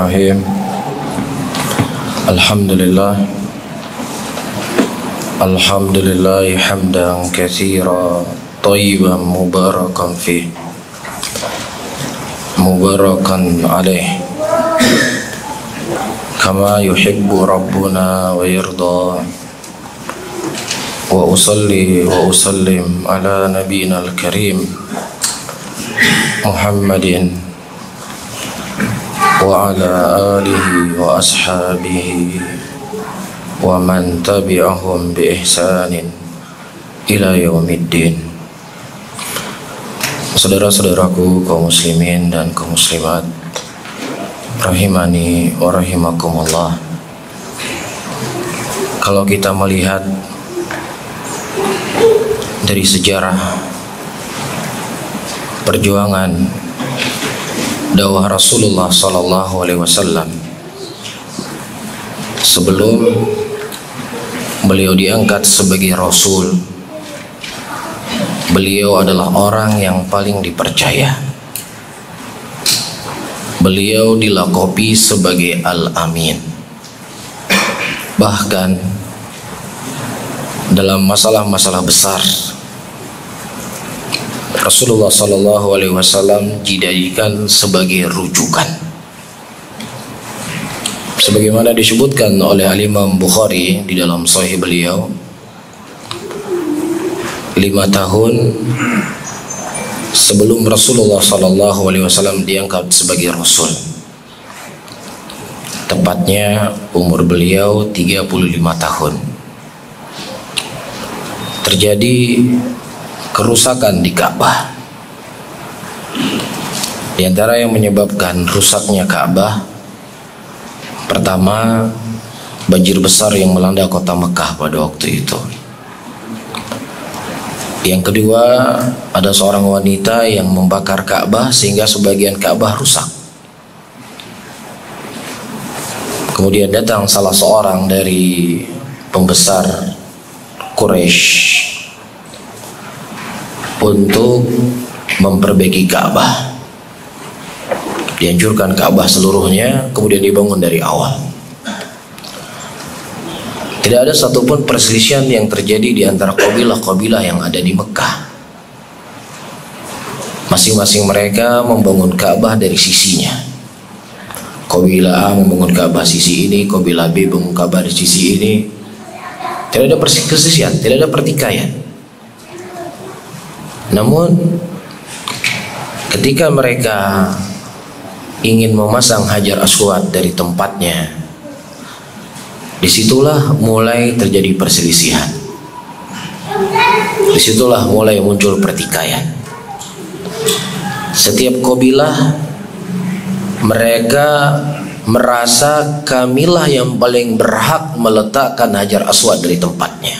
Bismillahirrahmanirrahim Alhamdulillah Alhamdulillah hamdan katsira tayyiban mubarakan fi mubarakan alaih kama yuhibbu rabbuna wa yarda wa usalli wa usallim ala nabiyyina al-karim Muhammadin وعلى آله وأصحابه ومن تبعهم بإحسان إلى يوم الدين Saudara-saudaraku kaum muslimin dan kaum muslimat Rahimani wa rahimakumullah Kalau kita melihat Dari sejarah Perjuangan dakwah Rasulullah sallallahu alaihi wasallam. Sebelum beliau diangkat sebagai rasul beliau adalah orang yang paling dipercaya. Beliau dilakopi sebagai al-amin. Bahkan dalam masalah-masalah besar Rasulullah Sallallahu Alaihi Wasallam dijadikan sebagai rujukan. Sebagaimana disebutkan oleh Imam Bukhari di dalam Sahih beliau, lima tahun sebelum Rasulullah Sallallahu Alaihi Wasallam diangkat sebagai Rasul. Tepatnya umur beliau 35 tahun. Terjadi kerusakan di Ka'bah. Di antara yang menyebabkan rusaknya Ka'bah pertama banjir besar yang melanda kota Mekah pada waktu itu. Yang kedua, ada seorang wanita yang membakar Ka'bah sehingga sebagian Ka'bah rusak. Kemudian datang salah seorang dari pembesar Quraisy untuk memperbaiki Ka'bah. Dihancurkan Ka'bah seluruhnya, kemudian dibangun dari awal. Tidak ada satupun perselisihan yang terjadi di antara kabilah-kabilah yang ada di Mekah. Masing-masing mereka membangun Ka'bah dari sisinya. Kabilah A membangun Ka'bah sisi ini, kabilah B membangun Ka'bah di sisi ini. Tidak ada perselisihan, tidak ada pertikaian. Namun ketika mereka ingin memasang hajar aswad dari tempatnya, di situlah mulai terjadi perselisihan. Di situlah mulai muncul pertikaian. Setiap kabilah mereka merasa kamilah yang paling berhak meletakkan hajar aswad dari tempatnya.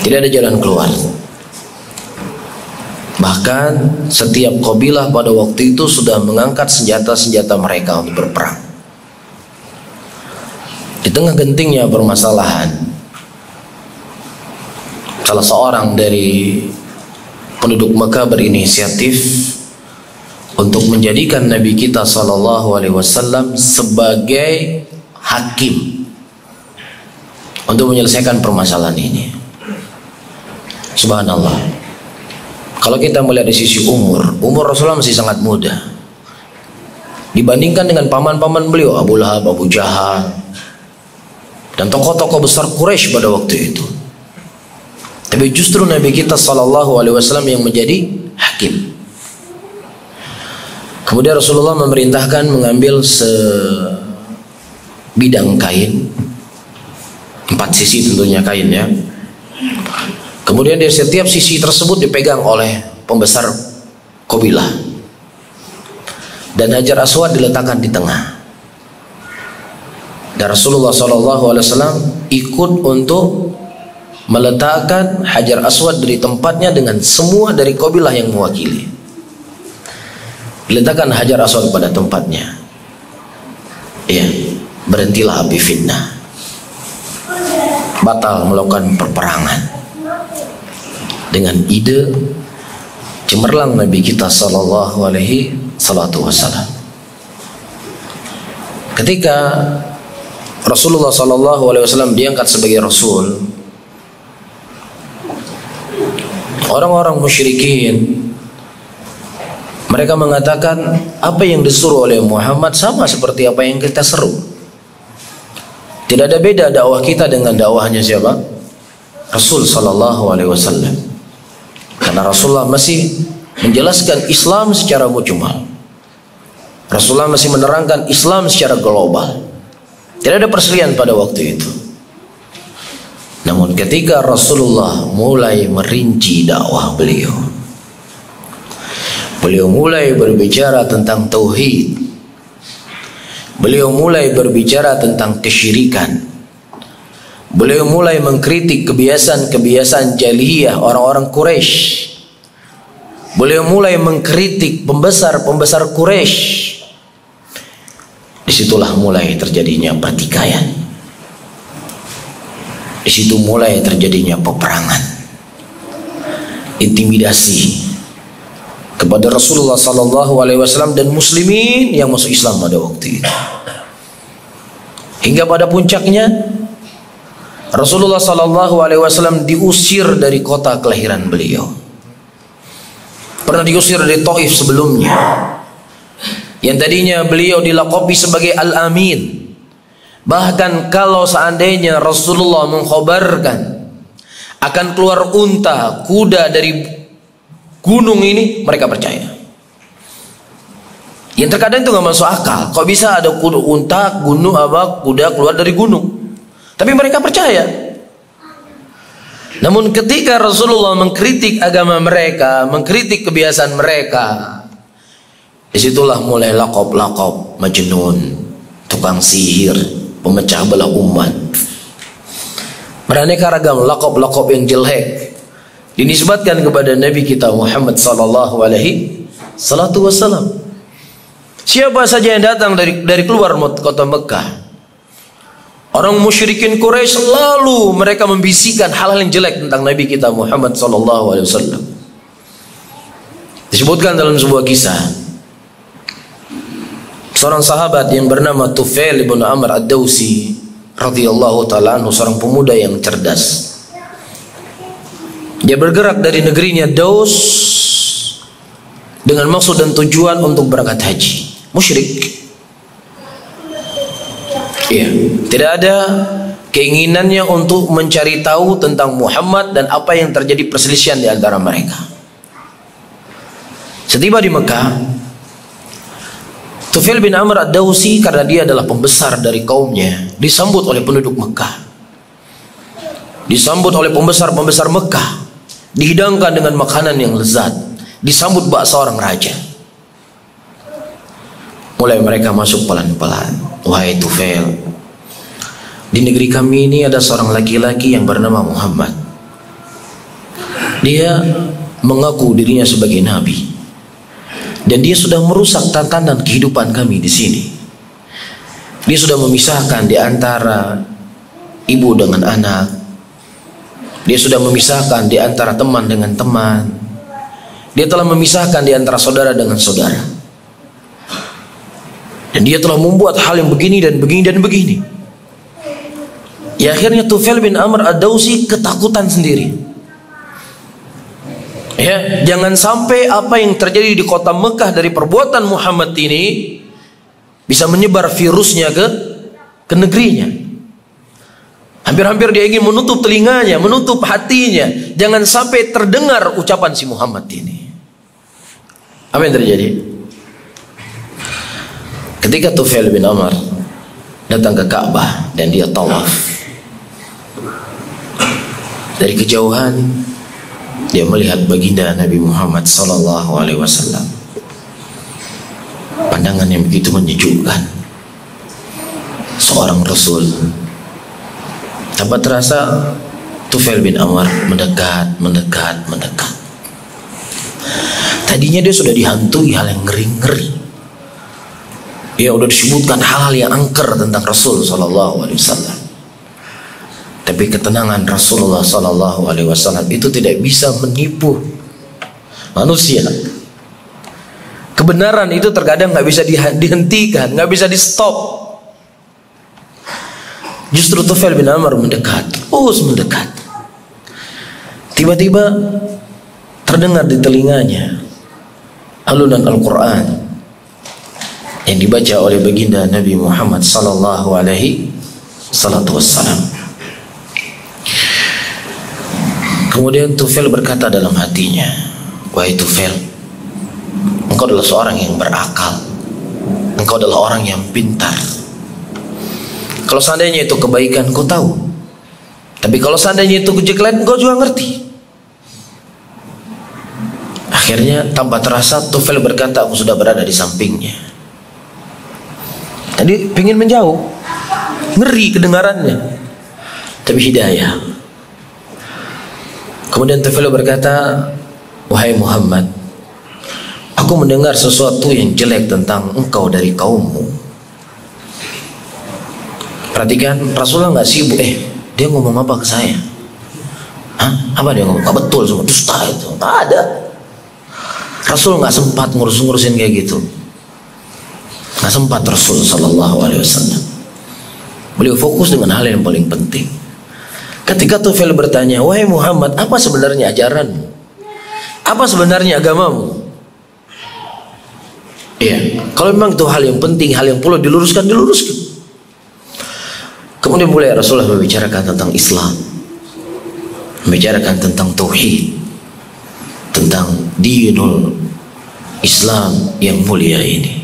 Tidak ada jalan keluar. Bahkan setiap kabilah pada waktu itu sudah mengangkat senjata-senjata mereka untuk berperang. Di tengah gentingnya permasalahan, salah seorang dari penduduk Mekah berinisiatif untuk menjadikan Nabi kita Shallallahu Alaihi Wasallam sebagai hakim untuk menyelesaikan permasalahan ini. Subhanallah. Kalau kita melihat dari sisi umur, umur Rasulullah masih sangat muda. Dibandingkan dengan paman-paman beliau, Abu Lahab, Abu Jahal, dan tokoh-tokoh besar Quraisy pada waktu itu. Tapi justru Nabi kita Sallallahu Alaihi Wasallam yang menjadi hakim. Kemudian Rasulullah memerintahkan mengambil sebidang kain, empat sisi tentunya kain ya, Kemudian dari setiap sisi tersebut dipegang oleh pembesar kabilah. Dan Hajar Aswad diletakkan di tengah. Dan Rasulullah SAW ikut untuk meletakkan Hajar Aswad dari tempatnya dengan semua dari kabilah yang mewakili. Diletakkan Hajar Aswad pada tempatnya. Ya, berhentilah api fitnah. Batal melakukan perperangan dengan ide cemerlang Nabi kita sallallahu alaihi salatu wasallam. ketika Rasulullah Sallallahu Alaihi Wasallam diangkat sebagai Rasul, orang-orang musyrikin mereka mengatakan apa yang disuruh oleh Muhammad sama seperti apa yang kita seru. Tidak ada beda dakwah kita dengan dakwahnya siapa? Rasul Sallallahu Alaihi Wasallam. Karena Rasulullah masih menjelaskan Islam secara mujmal. Rasulullah masih menerangkan Islam secara global. Tidak ada perselisihan pada waktu itu. Namun ketika Rasulullah mulai merinci dakwah beliau, beliau mulai berbicara tentang tauhid. Beliau mulai berbicara tentang kesyirikan. Beliau mulai mengkritik kebiasaan-kebiasaan jahiliyah orang-orang Quraisy. Beliau mulai mengkritik pembesar-pembesar Quraisy Di situlah mulai terjadinya pertikaian. Di situ mulai terjadinya peperangan, intimidasi kepada Rasulullah Sallallahu Alaihi Wasallam dan Muslimin yang masuk Islam pada waktu itu. Hingga pada puncaknya Rasulullah Sallallahu Alaihi Wasallam diusir dari kota kelahiran beliau. Pernah diusir dari Taif sebelumnya yang tadinya beliau dilakopi sebagai Al-Amin. Bahkan kalau seandainya Rasulullah mengkhabarkan akan keluar unta, kuda dari gunung ini, mereka percaya. Yang terkadang itu nggak masuk akal. Kok bisa ada kuda unta, gunung apa, kuda keluar dari gunung? Tapi mereka percaya. Namun ketika Rasulullah mengkritik agama mereka, mengkritik kebiasaan mereka, Di situlah mulai lakop-lakop majnun, tukang sihir, pemecah belah umat. Beraneka ragam lakop-lakop yang jelek dinisbatkan kepada Nabi kita Muhammad sallallahu alaihi wasallam. Siapa saja yang datang dari dari keluar kota Mekah Orang musyrikin Quraisy selalu mereka membisikkan hal-hal yang jelek tentang Nabi kita Muhammad sallallahu alaihi wasallam. Disebutkan dalam sebuah kisah seorang sahabat yang bernama Tufail bin Amr Ad-Dausi radhiyallahu taala seorang pemuda yang cerdas. Dia bergerak dari negerinya Daus dengan maksud dan tujuan untuk berangkat haji. Musyrik. Iya, tidak ada keinginannya untuk mencari tahu tentang Muhammad dan apa yang terjadi perselisihan di antara mereka. Setiba di Mekah, Tufail bin Amr ad-Dawsi karena dia adalah pembesar dari kaumnya disambut oleh penduduk Mekah. Disambut oleh pembesar-pembesar Mekah dihidangkan dengan makanan yang lezat disambut bak seorang raja. Mulai mereka masuk pelan-pelan wahai Tufail di negeri kami ini ada seorang laki-laki yang bernama Muhammad dia mengaku dirinya sebagai nabi dan dia sudah merusak tatanan kehidupan kami di sini. Dia sudah memisahkan di antara ibu dengan anak. Dia sudah memisahkan di antara teman dengan teman. Dia telah memisahkan di antara saudara dengan saudara. Dan dia telah membuat hal yang begini dan begini dan begini. Ya akhirnya Tufail bin Amr ad-Dausi ketakutan sendiri. Ya, jangan sampai apa yang terjadi di kota Mekah dari perbuatan Muhammad ini bisa menyebar virusnya ke ke negerinya. Hampir-hampir dia ingin menutup telinganya, menutup hatinya. Jangan sampai terdengar ucapan si Muhammad ini. Apa yang terjadi? Ketika Tufail bin Amr datang ke Ka'bah dan dia tawaf. Dari kejauhan dia melihat baginda Nabi Muhammad sallallahu alaihi wasallam. Pandangan yang begitu menyejukkan seorang rasul. Tanpa terasa Tufail bin Amr mendekat mendekat mendekat. Tadinya dia sudah dihantui hal yang ngeri-ngeri dia sudah disebutkan hal-hal yang angker tentang Rasul sallallahu alaihi wasallam tapi ketenangan Rasulullah Sallallahu Alaihi Wasallam itu tidak bisa menipu manusia. Kebenaran itu terkadang nggak bisa dihentikan, nggak bisa di stop. Justru Tufail bin Amr mendekat, terus mendekat. Tiba-tiba terdengar di telinganya alunan Al-Quran yang dibaca oleh baginda Nabi Muhammad sallallahu alaihi salatu wassalam. Kemudian Tufail berkata dalam hatinya, Wahai Tufail, engkau adalah seorang yang berakal. Engkau adalah orang yang pintar. Kalau seandainya itu kebaikan, kau tahu. Tapi kalau seandainya itu kejelekan, kau juga ngerti. Akhirnya tanpa terasa Tufel berkata, aku sudah berada di sampingnya. Tadi ingin menjauh, ngeri kedengarannya. Tapi hidayah. Kemudian Tufel berkata, wahai Muhammad, aku mendengar sesuatu yang jelek tentang engkau dari kaummu. Perhatikan Rasulullah nggak sibuk eh dia ngomong apa ke saya? Hah? Apa dia ngomong? Gak betul semua dusta itu. Nggak ada. Rasul nggak sempat ngurus-ngurusin kayak gitu. Nggak sempat Rasul Shallallahu Alaihi Wasallam. Beliau fokus dengan hal yang paling penting. Ketika Tufel bertanya, wahai Muhammad, apa sebenarnya ajaranmu? Apa sebenarnya agamamu? Iya, kalau memang itu hal yang penting, hal yang perlu diluruskan, diluruskan. Kemudian mulai Rasulullah membicarakan tentang Islam, membicarakan tentang tauhid, tentang dinul Islam yang mulia ini.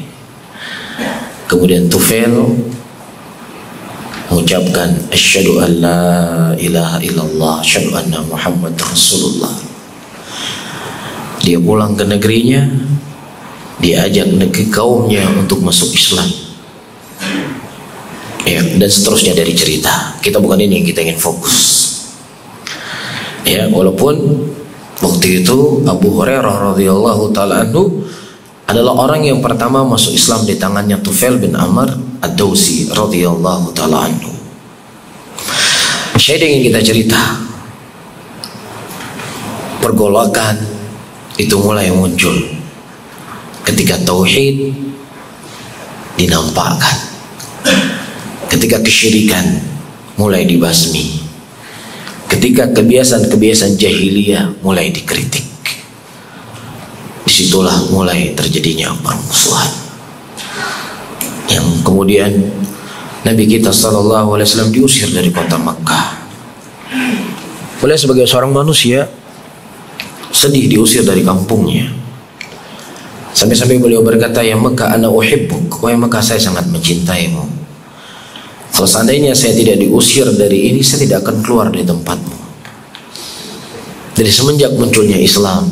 Kemudian Tufail mengucapkan asyhadu an la ilaha illallah asyhadu anna Muhammad Rasulullah. Dia pulang ke negerinya, dia ajak negeri kaumnya untuk masuk Islam ya, dan seterusnya dari cerita. Kita bukan ini yang kita ingin fokus. Ya, walaupun waktu itu Abu Hurairah radhiyallahu taala anhu adalah orang yang pertama masuk Islam di tangannya Tufail bin Amr Ad-Dausi radhiyallahu taala anhu. Saya ingin kita cerita. Pergolakan itu mulai muncul ketika tauhid dinampakkan. Ketika kesyirikan mulai dibasmi. Ketika kebiasaan-kebiasaan jahiliyah mulai dikritik di situlah mulai terjadinya permusuhan. Yang kemudian Nabi kita Sallallahu Alaihi Wasallam diusir dari kota Makkah. Boleh sebagai seorang manusia sedih diusir dari kampungnya. Sampai-sampai beliau berkata ya Mekah anak uhibbuk. Wahai Mekah saya sangat mencintaimu. Kalau seandainya saya tidak diusir dari ini, saya tidak akan keluar dari tempatmu. Jadi semenjak munculnya Islam,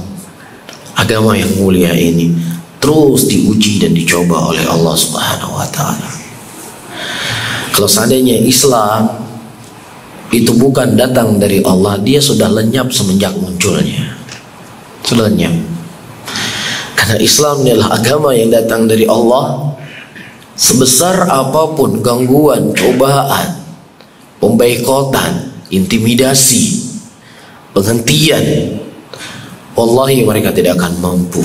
agama yang mulia ini terus diuji dan dicoba oleh Allah Subhanahu wa taala. Kalau seandainya Islam itu bukan datang dari Allah, dia sudah lenyap semenjak munculnya. Sudah lenyap. Karena Islam adalah agama yang datang dari Allah sebesar apa pun gangguan, cobaan, pembaikotan, intimidasi, penghentian, wallahi mereka tidak akan mampu.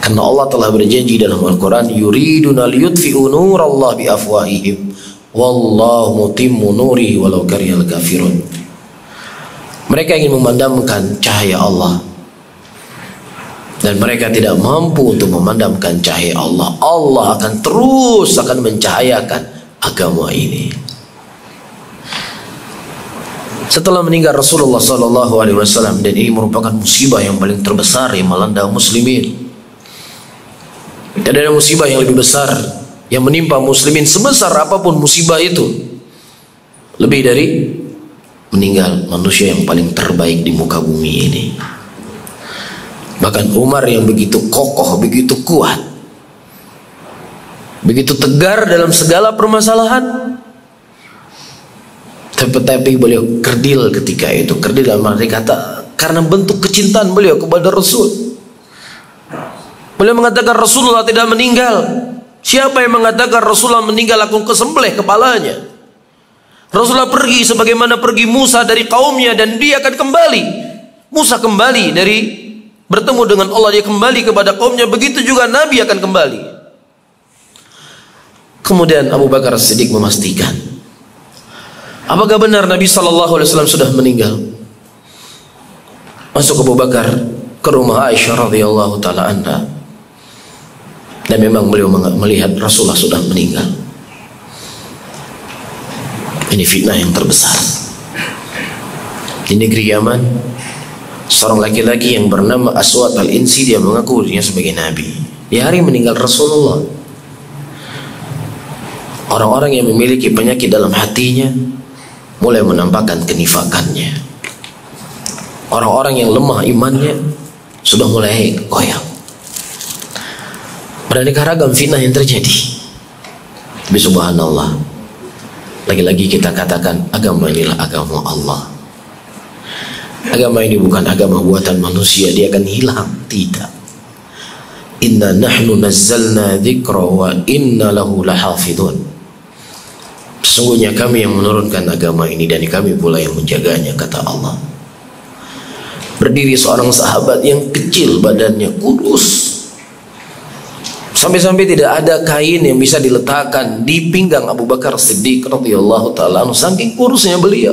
Karena Allah telah berjanji dalam Al-Quran, yuriduna liyutfi'u Allah bi afwahihim, wallahu mutimmu nurihi walau karyal kafirun. Mereka ingin memadamkan cahaya Allah dan mereka tidak mampu untuk memandamkan cahaya Allah Allah akan terus akan mencahayakan agama ini setelah meninggal Rasulullah Sallallahu Alaihi Wasallam dan ini merupakan musibah yang paling terbesar yang melanda muslimin tidak ada musibah yang lebih besar yang menimpa muslimin sebesar apa pun musibah itu lebih dari meninggal manusia yang paling terbaik di muka bumi ini Bahkan Umar yang begitu kokoh, begitu kuat, begitu tegar dalam segala permasalahan. Tapi beliau kerdil ketika itu. Kerdil dalam arti kata karena bentuk kecintaan beliau kepada Rasul. Beliau mengatakan Rasulullah tidak meninggal. Siapa yang mengatakan Rasulullah meninggal aku kesembelih kepalanya. Rasulullah pergi sebagaimana pergi Musa dari kaumnya dan dia akan kembali. Musa kembali dari bertemu dengan Allah dia kembali kepada kaumnya begitu juga Nabi akan kembali kemudian Abu Bakar Siddiq memastikan Apakah benar Nabi Sallallahu Alaihi Wasallam sudah meninggal? Masuk Abu Bakar ke rumah Aisyah radhiyallahu taala anha dan memang beliau melihat Rasulullah sudah meninggal. Ini fitnah yang terbesar. Di negeri Yaman, seorang laki-laki yang bernama Aswad al-Insi dia mengaku dirinya sebagai nabi. Di hari meninggal Rasulullah, orang-orang yang memiliki penyakit dalam hatinya mulai menampakkan kenifakannya. Orang-orang yang lemah imannya sudah mulai goyang. Beraneka ragam fitnah yang terjadi. Tapi subhanallah. Lagi-lagi kita katakan agama inilah agama Allah. Agama ini bukan agama buatan manusia, dia akan hilang. Tidak. Inna nahnu nazzalna dzikra wa inna lahu lahafidun. Sesungguhnya kami yang menurunkan agama ini dan kami pula yang menjaganya kata Allah. Berdiri seorang sahabat yang kecil badannya kurus. Sampai-sampai tidak ada kain yang bisa diletakkan di pinggang Abu Bakar Siddiq radhiyallahu taala saking kurusnya beliau.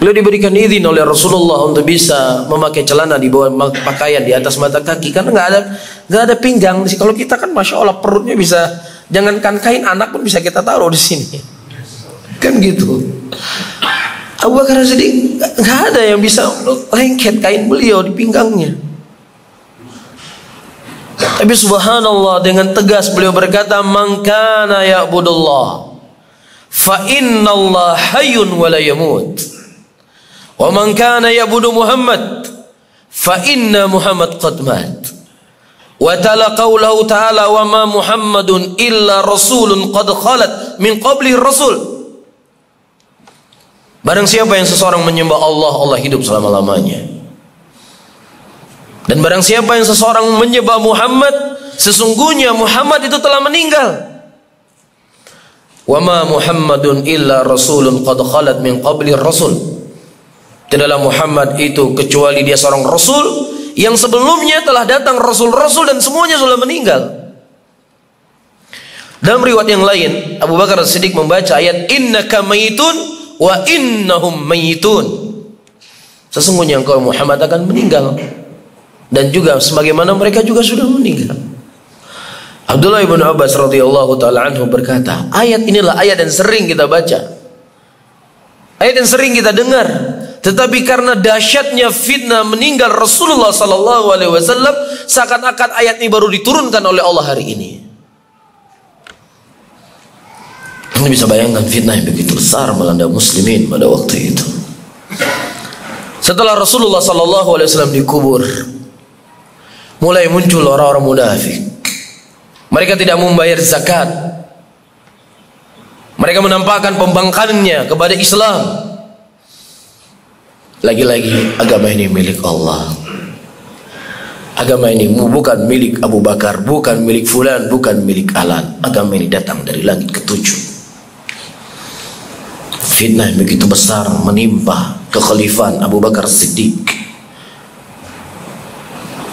Beliau diberikan izin oleh Rasulullah untuk bisa memakai celana di bawah pakaian di atas mata kaki karena nggak ada nggak ada pinggang. Kalau kita kan masya Allah perutnya bisa Jangankan kain anak pun bisa kita taruh di sini. Kan gitu. Abu Bakar Siddiq nggak ada yang bisa lengket kain beliau di pinggangnya. Tapi subhanallah dengan tegas beliau berkata, "Man kana ya'budullah fa Allah hayyun wa la yamut." Wa man kana ya'budu Muhammad fa inna Muhammad qad mat. Wa tala qawlahu ta'ala wa ma Muhammadun illa rasulun qad khalat min qabli rasul. Barang siapa yang seseorang menyembah Allah, Allah hidup selama-lamanya. Dan barang siapa yang seseorang menyembah Muhammad, sesungguhnya Muhammad itu telah meninggal. Wa ma Muhammadun illa rasulun qad khalat min qabli rasul. Tidaklah Muhammad itu kecuali dia seorang rasul yang sebelumnya telah datang rasul-rasul dan semuanya sudah meninggal. Dalam riwayat yang lain, Abu Bakar Siddiq membaca ayat innaka mayitun wa innahum mayitun. Sesungguhnya engkau Muhammad akan meninggal dan juga sebagaimana mereka juga sudah meninggal. Abdullah ibn Abbas radhiyallahu taala anhu berkata, ayat inilah ayat yang sering kita baca. Ayat yang sering kita dengar tetapi karena dahsyatnya fitnah meninggal Rasulullah sallallahu alaihi wasallam seakan-akan ayat ini baru diturunkan oleh Allah hari ini. Anda bisa bayangkan fitnah yang begitu besar melanda muslimin pada waktu itu. Setelah Rasulullah sallallahu alaihi wasallam dikubur, mulai muncul orang-orang munafik. Mereka tidak membayar zakat. Mereka menampakkan pembangkannya kepada Islam lagi-lagi agama ini milik Allah. Agama ini bukan milik Abu Bakar, bukan milik Fulan, bukan milik Alan. Agama ini datang dari langit ketujuh. Fitnah begitu besar menimpa kekhalifan Abu Bakar Siddiq.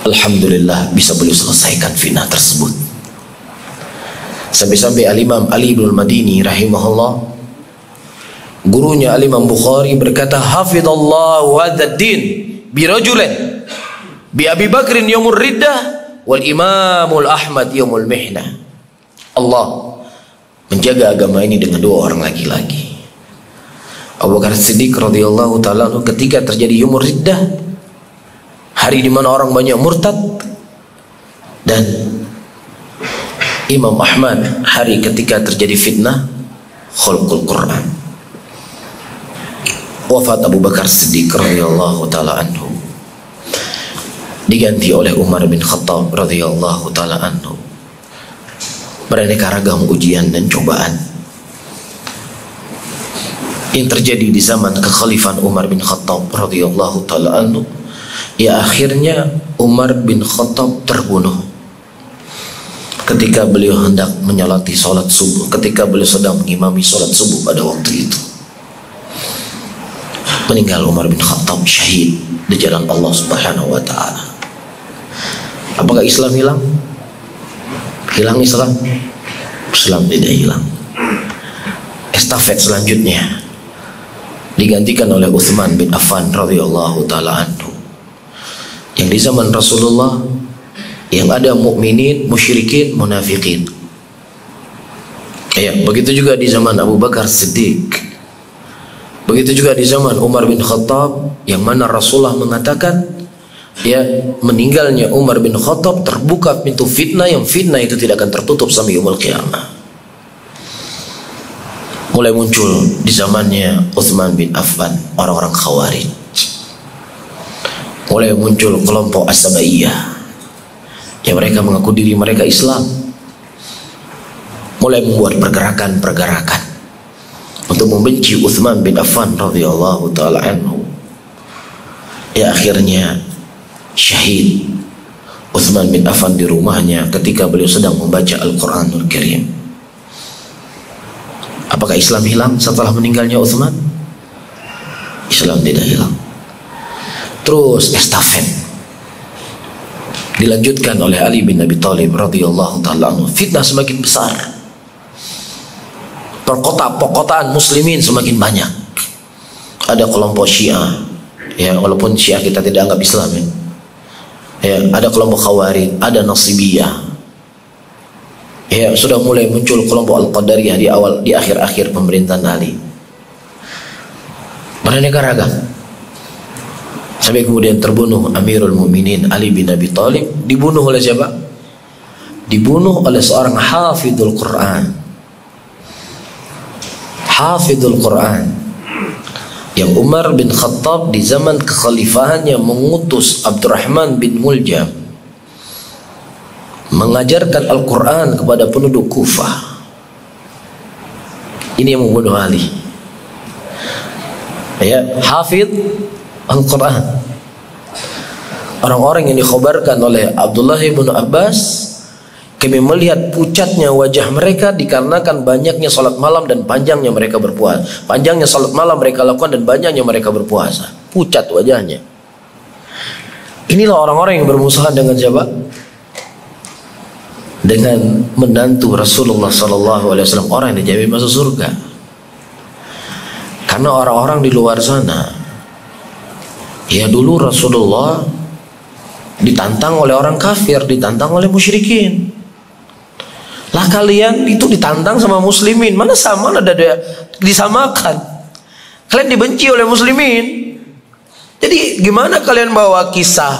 Alhamdulillah bisa beliau selesaikan fitnah tersebut. Sampai-sampai Al-Imam Ali bin Madini rahimahullah Gurunya Al-Imam Bukhari berkata, Hafidallahu hadha din birajulin bi Abi Bakrin yawmul riddah wal Imamul Ahmad yawmul mihna. Allah menjaga agama ini dengan dua orang laki-laki. Abu Bakar Siddiq radhiyallahu taala ketika terjadi yawmul riddah hari di mana orang banyak murtad dan Imam Ahmad hari ketika terjadi fitnah khulqul Quran wafat Abu Bakar Siddiq radhiyallahu taala anhu. Diganti oleh Umar bin Khattab radhiyallahu taala anhu. Beraneka ragam ujian dan cobaan. Yang terjadi di zaman kekhalifan Umar bin Khattab radhiyallahu taala anhu ya akhirnya Umar bin Khattab terbunuh. Ketika beliau hendak menyalati sholat subuh ketika beliau sedang mengimami sholat subuh pada waktu itu meninggal Umar bin Khattab syahid di jalan Allah Subhanahu wa taala. Apakah Islam hilang? Hilang Islam? Islam tidak hilang. estafet selanjutnya digantikan oleh Uthman bin Affan radhiyallahu taala anhu. Yang di zaman Rasulullah yang ada mukminin, musyrikin, munafikin. Ya, begitu juga di zaman Abu Bakar Siddiq. Begitu juga di zaman Umar bin Khattab yang mana Rasulullah mengatakan ya meninggalnya Umar bin Khattab terbuka pintu fitnah yang fitnah itu tidak akan tertutup sampai yaumul qiyamah. Mulai muncul di zamannya Uthman bin Affan orang-orang Khawarij. Mulai muncul kelompok Asabaiyah yang mereka mengaku diri mereka Islam. Mulai membuat pergerakan-pergerakan untuk membenci Uthman bin Affan radhiyallahu taala anhu ya akhirnya syahid Uthman bin Affan di rumahnya ketika beliau sedang membaca Al-Quranul Karim Apakah Islam hilang setelah meninggalnya Uthman? Islam tidak hilang. Terus estafet dilanjutkan oleh Ali bin Abi Thalib radhiyallahu taala Fitnah semakin besar. Perkota-perkotaan muslimin semakin banyak. Ada kelompok Syiah, ya walaupun Syiah kita tidak anggap Islam ya. ya ada kelompok Khawarij, ada Nasibiyah, ya sudah mulai muncul kelompok Al-Qadariyah di awal di akhir-akhir pemerintahan Ali. Beraneka ragam. Sampai kemudian terbunuh Amirul Mukminin Ali bin Abi Thalib dibunuh oleh siapa? Dibunuh oleh seorang hafidul Quran. Hafidul Quran. Yang Umar bin Khattab di zaman kekhalifahannya mengutus Abdurrahman bin Muljam mengajarkan Al-Quran kepada penduduk Kufah ini yang membunuh Ali. Ya hafid Al-Quran. Orang-orang yang dikhabarkan oleh Abdullah bin Abbas kami melihat pucatnya wajah mereka dikarenakan banyaknya salat malam dan panjangnya mereka berpuasa. Panjangnya salat malam mereka lakukan dan banyaknya mereka berpuasa. Pucat wajahnya. Inilah orang-orang yang bermusuhan dengan siapa? dengan menantu Rasulullah Sallallahu Alaihi Wasallam orang yang dijamin masuk surga. Karena orang-orang di luar sana ya dulu Rasulullah ditantang oleh orang kafir ditantang oleh musyrikin lah kalian itu ditantang sama muslimin. Mana sama ada disamakan. Kalian dibenci oleh muslimin. Jadi gimana kalian bawa kisah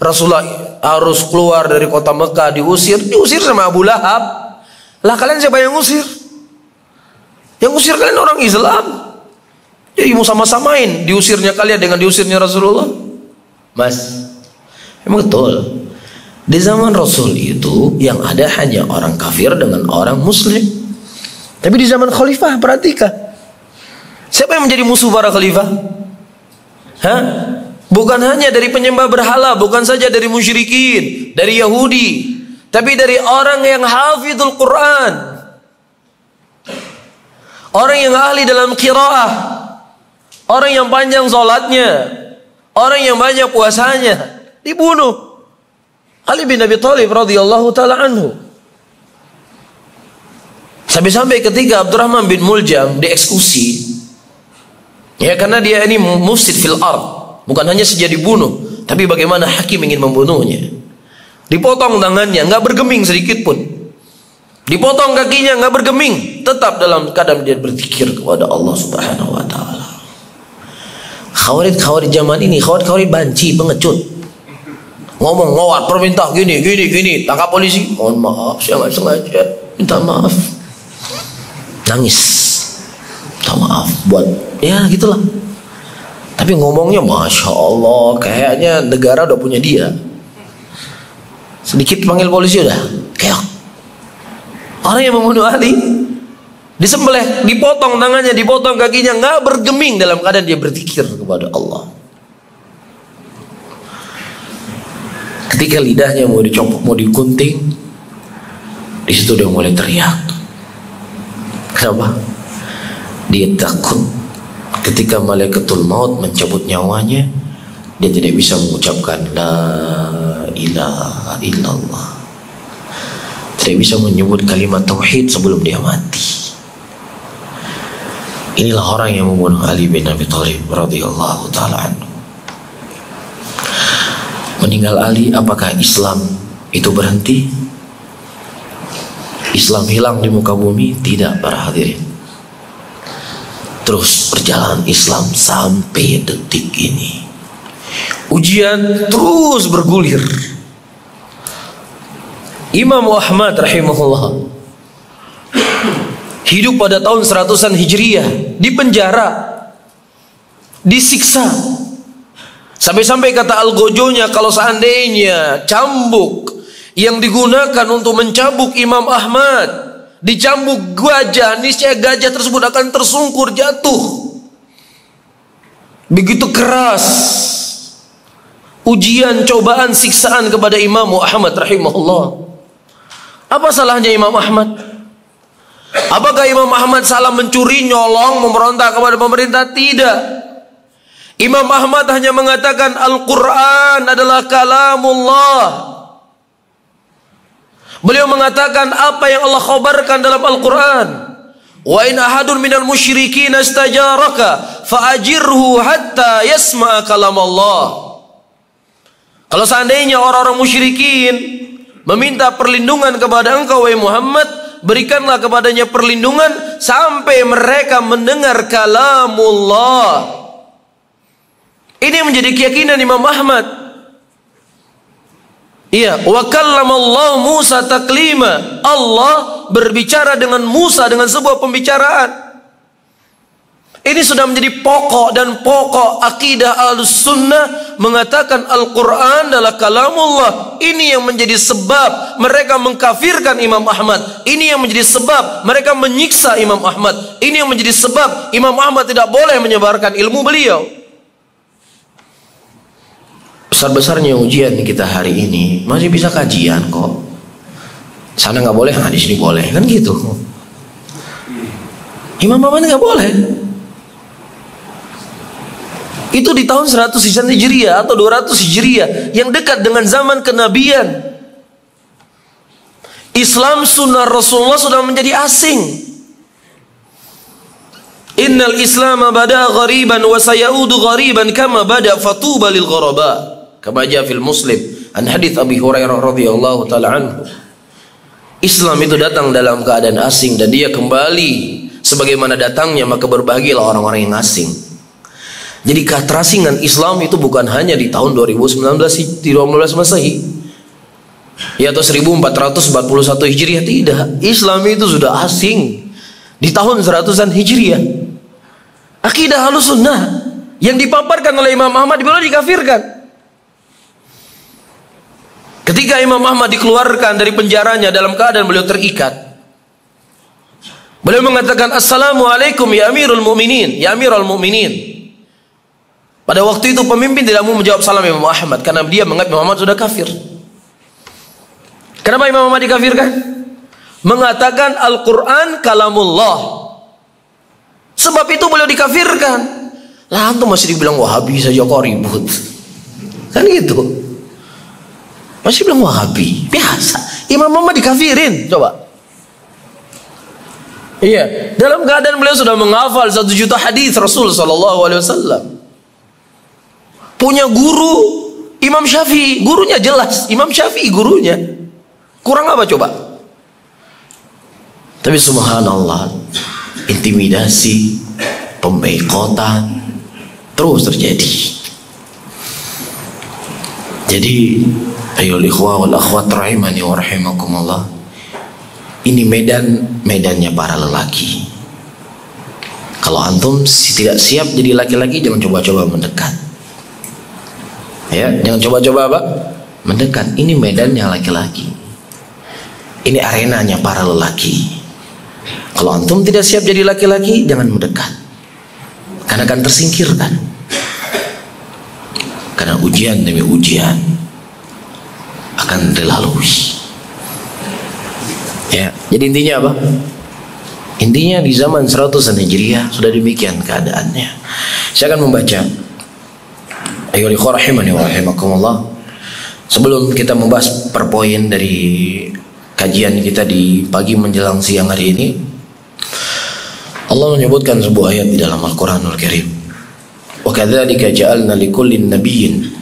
Rasulullah harus keluar dari kota Mekah diusir? Diusir sama Abu Lahab. Lah kalian siapa yang usir yang usir kalian orang Islam. Jadi mau sama-samain diusirnya kalian dengan diusirnya Rasulullah? Mas emang betul di zaman Rasul itu yang ada hanya orang kafir dengan orang muslim tapi di zaman khalifah perhatikan siapa yang menjadi musuh para khalifah Hah? Bukan hanya dari penyembah berhala, bukan saja dari musyrikin, dari Yahudi, tapi dari orang yang hafidul Quran. Orang yang ahli dalam qiraah. Orang yang panjang solatnya. Orang yang banyak puasanya. Dibunuh. Ali bin Abi Thalib radhiyallahu taala anhu. Sampai-sampai ketika Abdurrahman bin Muljam dieksekusi. Ya karena dia ini mufsid fil ard Bukan hanya saja dibunuh, tapi bagaimana hakim ingin membunuhnya. Dipotong tangannya, nggak bergeming sedikit pun. Dipotong kakinya, nggak bergeming, tetap dalam keadaan dia berzikir kepada Allah Subhanahu Wa Taala. Khawarid zaman ini, khawarid banci, pengecut. Ngomong ngawat perintah gini, gini, gini, tangkap polisi. Mohon maaf, saya nggak sengaja. Minta maaf. Nangis. Minta maaf buat ya gitulah tapi ngomongnya Masya Allah Kayaknya negara udah punya dia Sedikit panggil polisi udah Kayak Orang yang membunuh Ali Disembelih, dipotong tangannya, dipotong kakinya nggak bergeming dalam keadaan dia berzikir kepada Allah Ketika lidahnya mau dicopot, mau digunting di situ dia mulai teriak Kenapa? Dia takut ketika malaikatul maut mencabut nyawanya dia tidak bisa mengucapkan la ilaha illallah tidak bisa menyebut kalimat tauhid sebelum dia mati Inilah orang yang membunuh Ali bin Abi Thalib radhiyallahu taala anhu. Meninggal Ali apakah Islam itu berhenti? Islam hilang di muka bumi? Tidak para hadirin. Terus perjalanan Islam sampai detik ini. Ujian terus bergulir. Imam Ahmad rahimahullah hidup pada tahun seratusan Hijriyah di penjara disiksa sampai-sampai kata Al-Gojonya kalau seandainya cambuk yang digunakan untuk mencambuk Imam Ahmad dicambuk gajah niscaya gajah tersebut akan tersungkur jatuh begitu keras ujian cobaan siksaan kepada Imam Ahmad rahimahullah apa salahnya Imam Ahmad Apakah Imam Ahmad salah mencuri, nyolong, memberontak kepada pemerintah? Tidak. Imam Ahmad hanya mengatakan Al-Quran adalah kalamullah. Beliau mengatakan apa yang Allah khabarkan dalam Al-Quran. Wa in ahadun minal musyrikin astajaraka fa'ajirhu hatta yasma'a kalam Allah. Kalau seandainya orang-orang musyrikin meminta perlindungan kepada engkau wahai Muhammad, berikanlah kepadanya perlindungan sampai mereka mendengar kalamullah. Ini menjadi keyakinan Imam Ahmad. Iya, wa kallamallahu Musa taklima. Allah berbicara dengan Musa dengan sebuah pembicaraan. Ini sudah menjadi pokok dan pokok akidah al-sunnah mengatakan Al-Quran adalah kalamullah. Ini yang menjadi sebab mereka mengkafirkan Imam Ahmad. Ini yang menjadi sebab mereka menyiksa Imam Ahmad. Ini yang menjadi sebab Imam Ahmad tidak boleh menyebarkan ilmu beliau. Besar-besarnya ujian kita hari ini masih bisa kajian kok. Sana nggak boleh, nah di sini boleh kan gitu. Imam Ahmad nggak boleh. Itu di tahun 100 Hijriah atau 200 Hijriah yang dekat dengan zaman kenabian. Islam sunnah Rasulullah sudah menjadi asing. Innal Islam bada ghariban wa sayaudu ghariban kama bada fatuba lil ghuraba. Kama jaa fil Muslim an hadits Abi Hurairah radhiyallahu taala anhu. Islam itu datang dalam keadaan asing dan dia kembali sebagaimana datangnya maka berbahagialah orang-orang yang asing. Jadi keterasingan Islam itu bukan hanya di tahun 2019 di 2019 Masehi. Ya atau 1441 Hijriah tidak. Islam itu sudah asing di tahun seratusan Hijriah. Akidah halus sunnah yang dipaparkan oleh Imam Ahmad boleh dikafirkan. Ketika Imam Ahmad dikeluarkan dari penjaranya dalam keadaan beliau terikat. Beliau mengatakan Assalamualaikum ya Amirul Mukminin, ya Amirul Mukminin. Pada waktu itu pemimpin tidak mau menjawab salam Imam Ahmad karena dia menganggap Imam Ahmad sudah kafir. Kenapa Imam Ahmad dikafirkan? Mengatakan Al-Quran kalamullah. Sebab itu beliau dikafirkan. Lah masih dibilang Wahabi saja kok ribut. Kan gitu. Masih bilang Wahabi. Biasa. Imam Ahmad dikafirin. Coba. Iya, dalam keadaan beliau sudah menghafal satu juta hadis Rasul Wasallam punya guru Imam Syafi'i, gurunya jelas, Imam Syafi'i gurunya. Kurang apa coba? Tapi subhanallah, intimidasi, pembekotan terus terjadi. Jadi, ayo ikhwah wal akhwat rahimani wa rahimakumullah. Ini medan medannya para lelaki. Kalau antum tidak siap jadi laki-laki jangan coba-coba mendekat. Ya jangan coba-coba apa? Mendekat. Ini medannya laki-laki. Ini arenanya para lelaki. Kalau antum tidak siap jadi laki-laki jangan mendekat. Karena akan tersingkirkan. Karena ujian demi ujian akan dilalui ya. Jadi intinya apa? Intinya di zaman 100 Hijriah sudah demikian keadaannya. Saya akan membaca. Ayo rahimani wa rahimakumullah. Sebelum kita membahas per poin dari kajian kita di pagi menjelang siang hari ini, Allah menyebutkan sebuah ayat di dalam Al-Qur'anul Karim. Wa kadzalika ja'alna likulli nabiyyin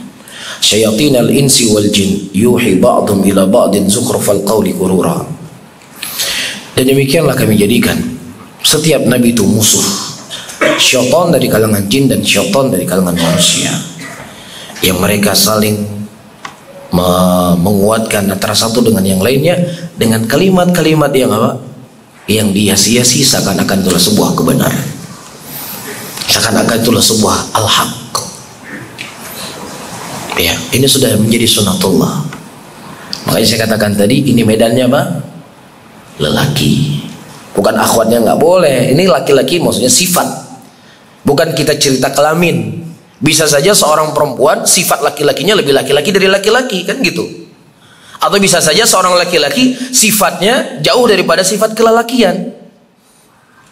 syayatin al-insi wal jin yuhi ba'dhum ila ba'din zukhrufal qawli gurura. Dan demikianlah kami jadikan setiap nabi itu musuh. Syaitan dari kalangan jin dan syaitan dari kalangan manusia. Yang mereka saling menguatkan antara satu dengan yang lainnya dengan kalimat-kalimat yang apa? Yang dihiasi-hiasi seakan-akan itulah sebuah kebenaran. Seakan-akan itulah sebuah al-haq. Ya, ini sudah menjadi sunatullah. Makanya saya katakan tadi ini medannya apa? Lelaki. Bukan akhwatnya nggak boleh. Ini laki-laki maksudnya sifat. Bukan kita cerita kelamin. Bisa saja seorang perempuan sifat laki-lakinya lebih laki-laki dari laki-laki kan gitu. Atau bisa saja seorang laki-laki sifatnya jauh daripada sifat kelelakian.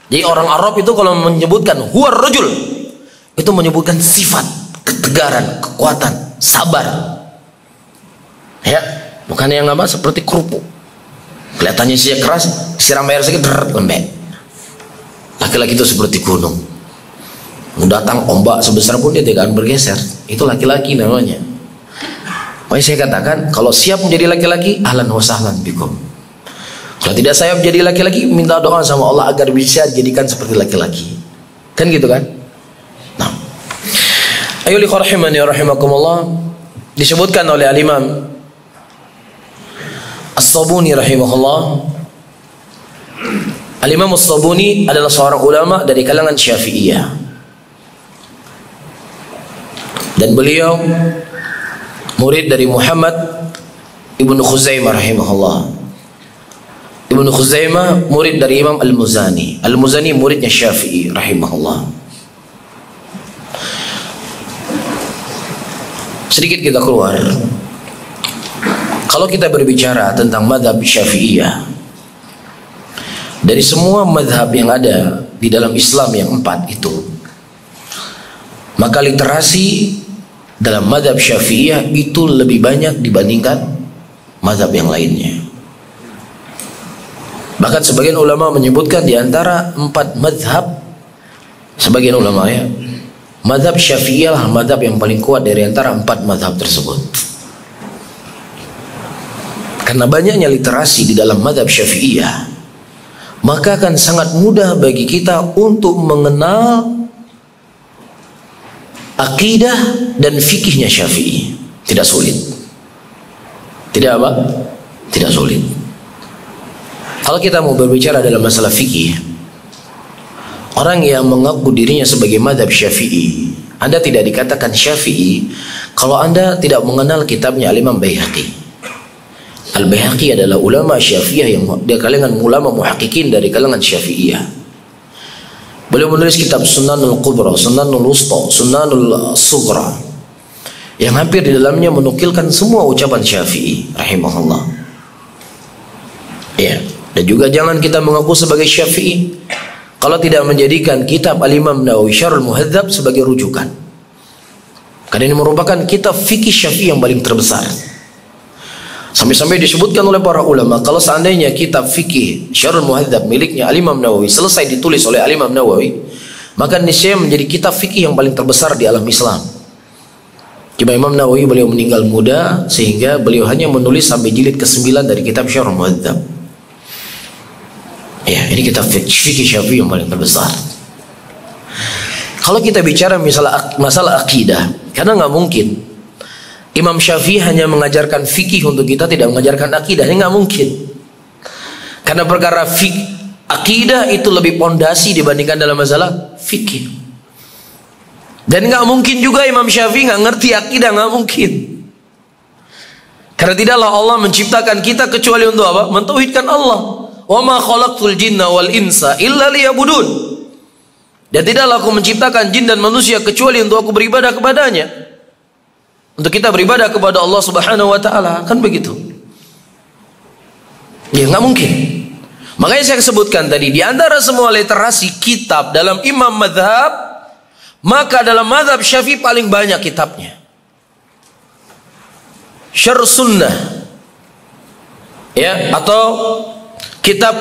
Jadi orang Arab itu kalau menyebutkan huwar rajul itu menyebutkan sifat, ketegaran, kekuatan, sabar. Ya, bukan yang apa seperti kerupuk. Kelihatannya sih keras, siram air sedikit lembek. Laki-laki itu seperti gunung datang ombak sebesar pun dia tidak akan bergeser itu laki-laki namanya Makanya saya katakan kalau siap menjadi laki-laki ahlan wa sahlan bikum kalau tidak saya menjadi laki-laki minta doa sama Allah agar bisa dijadikan seperti laki-laki kan gitu kan ayo li rahimani rahimakumullah disebutkan oleh al-imam As-Sabuni rahimahullah Al-Imam As-Sabuni adalah seorang ulama dari kalangan Syafi'iyah dan beliau murid dari Muhammad Ibnu Khuzaimah rahimahullah Ibnu Khuzaimah murid dari Imam Al-Muzani Al-Muzani muridnya Syafi'i rahimahullah sedikit kita keluar. Kalau kita berbicara tentang madhab syafi'iyah dari semua madhab yang ada di dalam Islam yang empat itu maka literasi dalam madhab syafi'iyah itu lebih banyak dibandingkan madhab yang lainnya. Bahkan sebagian ulama menyebutkan di antara empat madhab sebagian ulama ya madhab syafi'iyah lah madhab yang paling kuat dari antara empat madhab tersebut. Karena banyaknya literasi di dalam madhab syafi'iyah maka akan sangat mudah bagi kita untuk mengenal akidah dan fikihnya Syafi'i. Tidak sulit. Tidak apa? Tidak sulit. Kalau kita mau berbicara dalam masalah fikih orang yang mengaku dirinya sebagai madhab Syafi'i. Anda tidak dikatakan Syafi'i kalau anda tidak mengenal kitabnya Al-Imam Bayhaqi Al-Bayhaqi adalah ulama Syafi'iyah yang dia kalangan ulama muhakkikin dari kalangan Syafi'iyah. Beliau menulis kitab Sunanul Kubra, Sunanul Usta, Sunanul Sugra yang hampir di dalamnya menukilkan semua ucapan Syafi'i rahimahullah. Ya, dan juga jangan kita mengaku sebagai Syafi'i kalau tidak menjadikan kitab Al-Imam Nawawi Syarul Muhadzab sebagai rujukan. Karena ini merupakan kitab fikih Syafi'i yang paling terbesar. Sampai-sampai disebutkan oleh para ulama kalau seandainya kitab fikih Syarul Muhadzab miliknya Al-Imam Nawawi selesai ditulis oleh Al-Imam Nawawi, maka niscaya menjadi kitab fikih yang paling terbesar di alam Islam. Cuma Imam Nawawi beliau meninggal muda sehingga beliau hanya menulis sampai jilid ke-9 dari kitab Syarul Muhadzab. Ya, ini kitab fikih Syafi'i yang paling terbesar. Kalau kita bicara masalah masalah akidah, karena nggak mungkin Imam Syafi'i hanya mengajarkan fikih untuk kita tidak mengajarkan akidah. Ini nggak mungkin. Karena perkara fik akidah itu lebih pondasi dibandingkan dalam masalah fikih. Dan nggak mungkin juga Imam Syafi'i nggak ngerti akidah nggak mungkin. Karena tidaklah Allah menciptakan kita kecuali untuk apa? Mentauhidkan Allah wa ma khalaqtul jinna insa illa liyabudun. Dan tidaklah aku menciptakan jin dan manusia kecuali untuk aku beribadah kepadanya. Untuk kita beribadah kepada Allah Subhanahu wa taala kan begitu? Ya nggak mungkin. Makanya saya sebutkan tadi di antara semua literasi kitab dalam imam madhab maka dalam madhab syafi'i paling banyak kitabnya. Syar sunnah. Ya atau kitab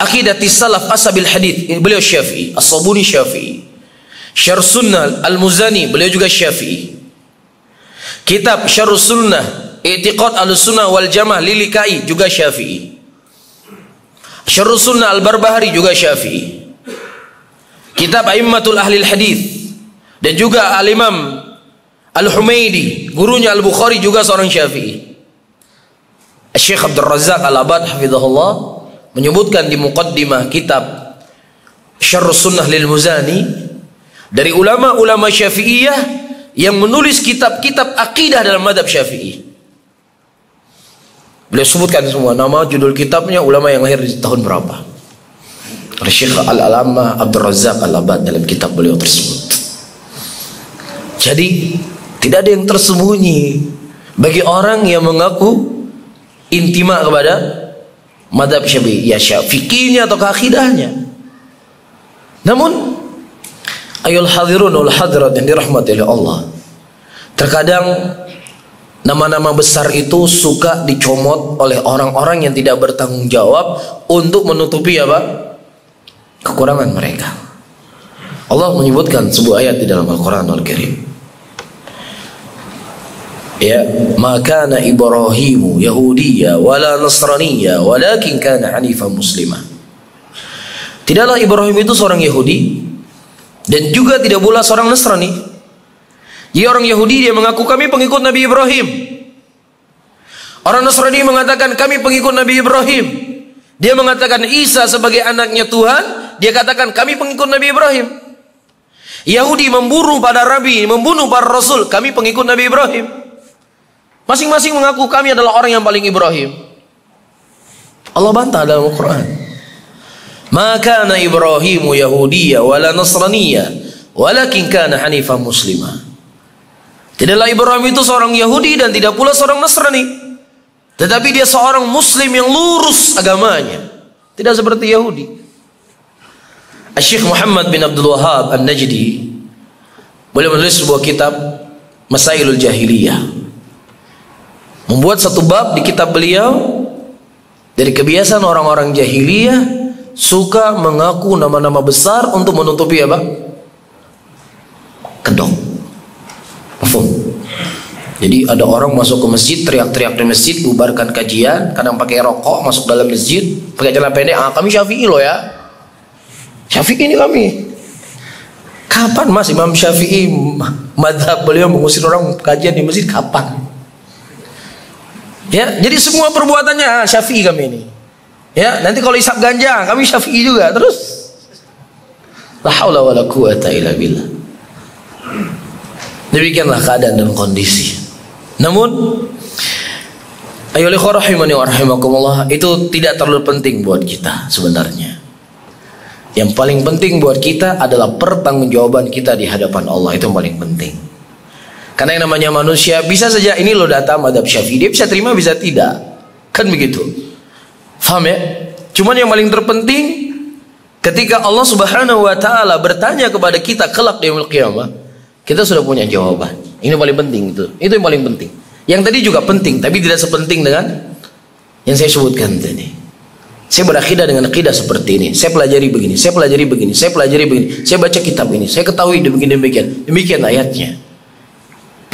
Aqidati Salaf Asabil Hadith. Beliau Syafi'i. As-Sabuni Syafi'i. Syarh Sunnah Al-Muzani. Beliau juga Syafi'i. Kitab Syarh Sunnah. I'tiqad Al-Sunnah wal Jamaah Lilikai juga Syafi'i. Syarh Sunnah Al-Barbahari juga Syafi'i. Kitab Aimmatul Ahli Hadith dan juga Al-Imam Al-Humaidi, gurunya Al-Bukhari juga seorang Syafi'i. Syekh Abdul Razak Al-Abad hafizahullah menyebutkan di muqaddimah kitab Syarh Sunnah lil Muzani dari ulama-ulama Syafi'iyah yang menulis kitab-kitab akidah dalam madhab Syafi'i. Beliau sebutkan semua nama judul kitabnya ulama yang lahir di tahun berapa. Syekh Al-Alama Abdul Razak Al-Abad dalam kitab beliau tersebut. Jadi tidak ada yang tersembunyi bagi orang yang mengaku intima kepada madhab syafi'i. Ya syafiqinya atau akidahnya. Namun ayol hadirun ul hadirat yang dirahmati oleh Allah. Terkadang nama-nama besar itu suka dicomot oleh orang-orang yang tidak bertanggung jawab untuk menutupi apa? kekurangan mereka. Allah menyebutkan sebuah ayat di dalam Al-Qur'an Al-Karim ya maka na Ibrahimu Yahudiya wala Nasraniya walakin kana hanifan muslimah. Tidaklah Ibrahim itu seorang Yahudi dan juga tidak pula seorang Nasrani. Dia orang Yahudi dia mengaku kami pengikut Nabi Ibrahim. Orang Nasrani mengatakan kami pengikut Nabi Ibrahim. Dia mengatakan Isa sebagai anaknya Tuhan dia katakan kami pengikut Nabi Ibrahim. Yahudi memburu pada Rabi membunuh para Rasul kami pengikut Nabi Ibrahim Masing-masing mengaku kami adalah orang yang paling Ibrahim. Allah bantah dalam Al-Quran. Maka na Ibrahimu Yahudiya wala Nasraniya walakin kana hanifan muslimah. Tidaklah Ibrahim itu seorang Yahudi dan tidak pula seorang Nasrani. Tetapi dia seorang muslim yang lurus agamanya. Tidak seperti Yahudi. Syekh Muhammad bin Abdul Wahab An-Najdi boleh menulis sebuah kitab Masailul Jahiliyah membuat satu bab di kitab beliau dari kebiasaan orang-orang jahiliyah suka mengaku nama-nama besar untuk menutupi apa? Kedok. Mafhum. Jadi ada orang masuk ke masjid teriak-teriak di masjid bubarkan kajian, kadang pakai rokok masuk dalam masjid, pakai celana pendek, ah kami Syafi'i loh ya. Syafi'i ini kami. Kapan Mas Imam Syafi'i madhab beliau mengusir orang kajian di masjid kapan? Ya, jadi semua perbuatannya ah, Syafi'i kami ini. Ya, nanti kalau isap ganja kami Syafi'i juga. Terus la haula wala quwata illa billah. Demikianlah keadaan dan kondisi. Namun ayo rahimani wa itu tidak terlalu penting buat kita sebenarnya. Yang paling penting buat kita adalah pertanggungjawaban kita di hadapan Allah itu yang paling penting. Karena yang namanya manusia bisa saja ini lo data madhab syafi'i dia bisa terima bisa tidak. Kan begitu. Faham ya? Cuman yang paling terpenting ketika Allah Subhanahu wa taala bertanya kepada kita kelak di qiyamah, kita sudah punya jawaban. Ini paling penting itu. Itu yang paling penting. Yang tadi juga penting tapi tidak sepenting dengan yang saya sebutkan tadi. Saya berakidah dengan akidah seperti ini. Saya pelajari begini, saya pelajari begini, saya pelajari begini. Saya baca kitab ini, saya ketahui demikian demikian. Demikian ayatnya.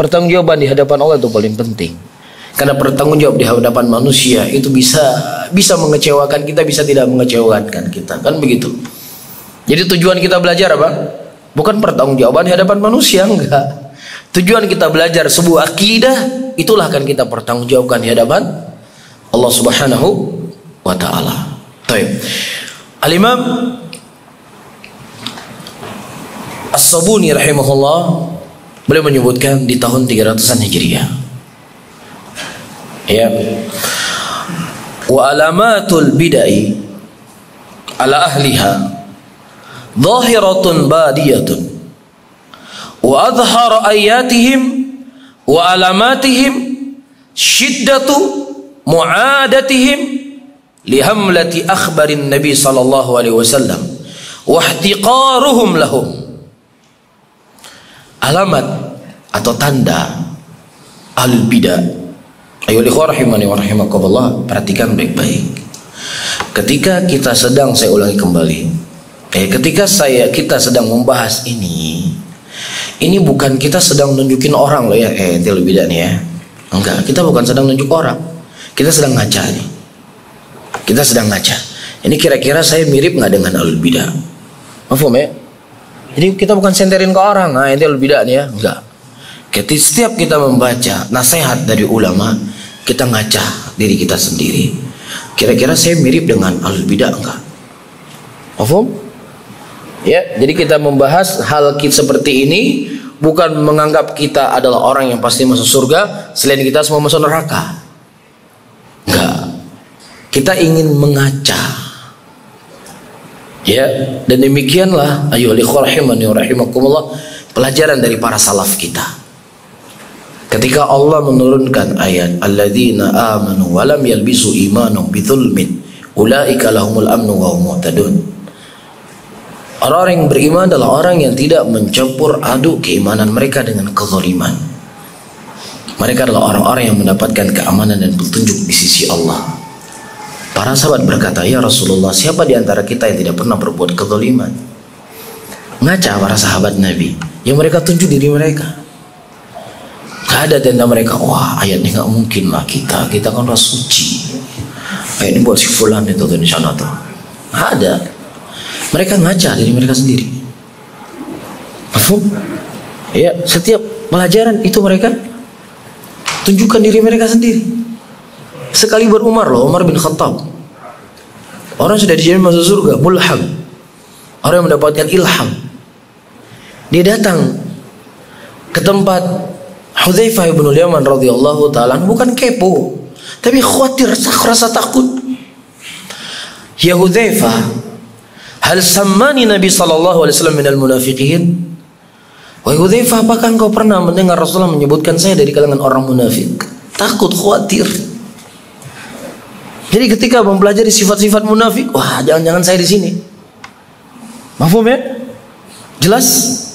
Pertanggungjawaban di hadapan Allah itu paling penting. Karena pertanggungjawab di hadapan manusia itu bisa bisa mengecewakan kita, bisa tidak mengecewakan kita. Kan begitu. Jadi tujuan kita belajar apa? Bukan pertanggungjawaban di hadapan manusia, enggak. Tujuan kita belajar sebuah akidah, itulah akan kita pertanggungjawabkan di hadapan Allah Subhanahu wa taala. Baik. Al-Imam As-Sabuni rahimahullah Beliau menyebutkan di tahun 300-an Hijriah. Ya. Wa alamatul bid'ai ala ahliha zahiratun badiyatun wa adhhar ayatihim wa alamatihim shiddatu mu'adatihim lihamlati akhbarin nabi sallallahu alaihi wasallam wa ihtiqaruhum lahum alamat atau tanda al bidah ayo rahimani wa rahimakumullah perhatikan baik-baik Ketika kita sedang saya ulangi kembali. Eh ketika saya kita sedang membahas ini, ini bukan kita sedang nunjukin orang loh ya. Eh itu lebih nih ya. Enggak, kita bukan sedang nunjuk orang. Kita sedang ngaca nih. Kita sedang ngaca. Ini kira-kira saya mirip nggak dengan alul bidah? Mahfum ya? Jadi kita bukan senterin ke orang. Nah, itu bidah nih ya. Enggak. Ketika setiap kita membaca nasihat dari ulama, kita ngaca diri kita sendiri. Kira-kira saya mirip dengan alul bidah enggak? Mahfum? Ya, jadi kita membahas hal kita seperti ini bukan menganggap kita adalah orang yang pasti masuk surga selain kita semua masuk neraka. Enggak. Kita ingin mengaca. Ya, dan demikianlah ayo pelajaran dari para salaf kita. Ketika Allah menurunkan ayat alladzina amanu wa lam yalbisu imanahum bidzulmin ulaika lahumul amnu wa hum muhtadun. Orang yang beriman adalah orang yang tidak mencampur aduk keimanan mereka dengan kezaliman. Mereka adalah orang-orang yang mendapatkan keamanan dan petunjuk di sisi Allah. Para sahabat berkata, "Ya Rasulullah, siapa di antara kita yang tidak pernah berbuat kezaliman?" Ngaca para sahabat Nabi, yang mereka tunjuk diri mereka. Gak ada tenda mereka, wah ayat ini gak mungkin lah kita, kita kan orang suci. Ayat ini buat si fulan itu tuh di sana tuh. Ada. Mereka ngaca diri mereka sendiri. Mafhum? Ya, setiap pelajaran itu mereka tunjukkan diri mereka sendiri. Sekali berumar loh, Umar bin Khattab. Orang sudah dijamin masuk surga, mulham. Orang yang mendapatkan ilham. Dia datang ke tempat Hudzaifah bin Yaman radhiyallahu taala bukan kepo, tapi khawatir, rasa takut. Ya Hudzaifah, Hal sammani Nabi sallallahu alaihi wasallam minal munafiqin? Wahai Hudzaifah, apakah engkau pernah mendengar Rasulullah menyebutkan saya dari kalangan orang munafik? Takut, khawatir. Jadi ketika mempelajari sifat-sifat munafik, wah jangan-jangan saya di sini. Mahfum ya? Jelas?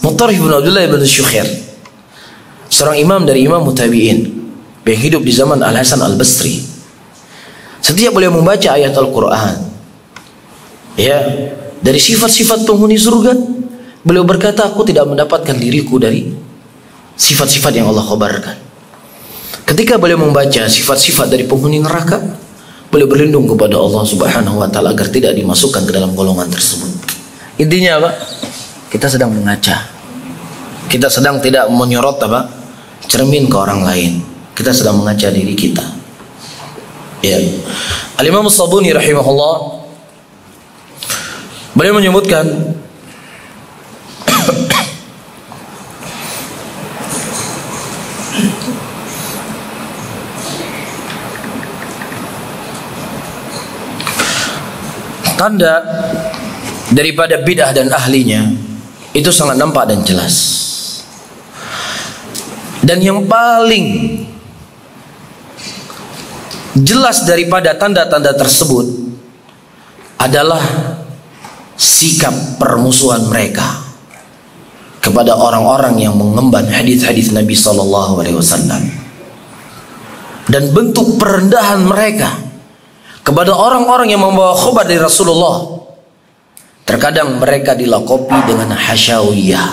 Mutarif bin Abdullah bin Syukhair. Seorang imam dari imam mutabi'in. Yang hidup di zaman Al-Hasan Al-Basri. Setiap beliau membaca ayat Al-Quran. Ya, dari sifat-sifat penghuni surga beliau berkata aku tidak mendapatkan diriku dari sifat-sifat yang Allah khabarkan ketika beliau membaca sifat-sifat dari penghuni neraka beliau berlindung kepada Allah subhanahu wa ta'ala agar tidak dimasukkan ke dalam golongan tersebut intinya apa? kita sedang mengaca kita sedang tidak menyorot apa? cermin ke orang lain kita sedang mengaca diri kita ya Al-Imam Sabuni rahimahullah Beliau menyebutkan tanda daripada bid'ah dan ahlinya itu sangat nampak dan jelas. Dan yang paling jelas daripada tanda-tanda tersebut adalah sikap permusuhan mereka kepada orang-orang yang mengemban hadis-hadis Nabi sallallahu alaihi wasallam dan bentuk perendahan mereka kepada orang-orang yang membawa khabar dari Rasulullah terkadang mereka dilakopi dengan hasyawiyah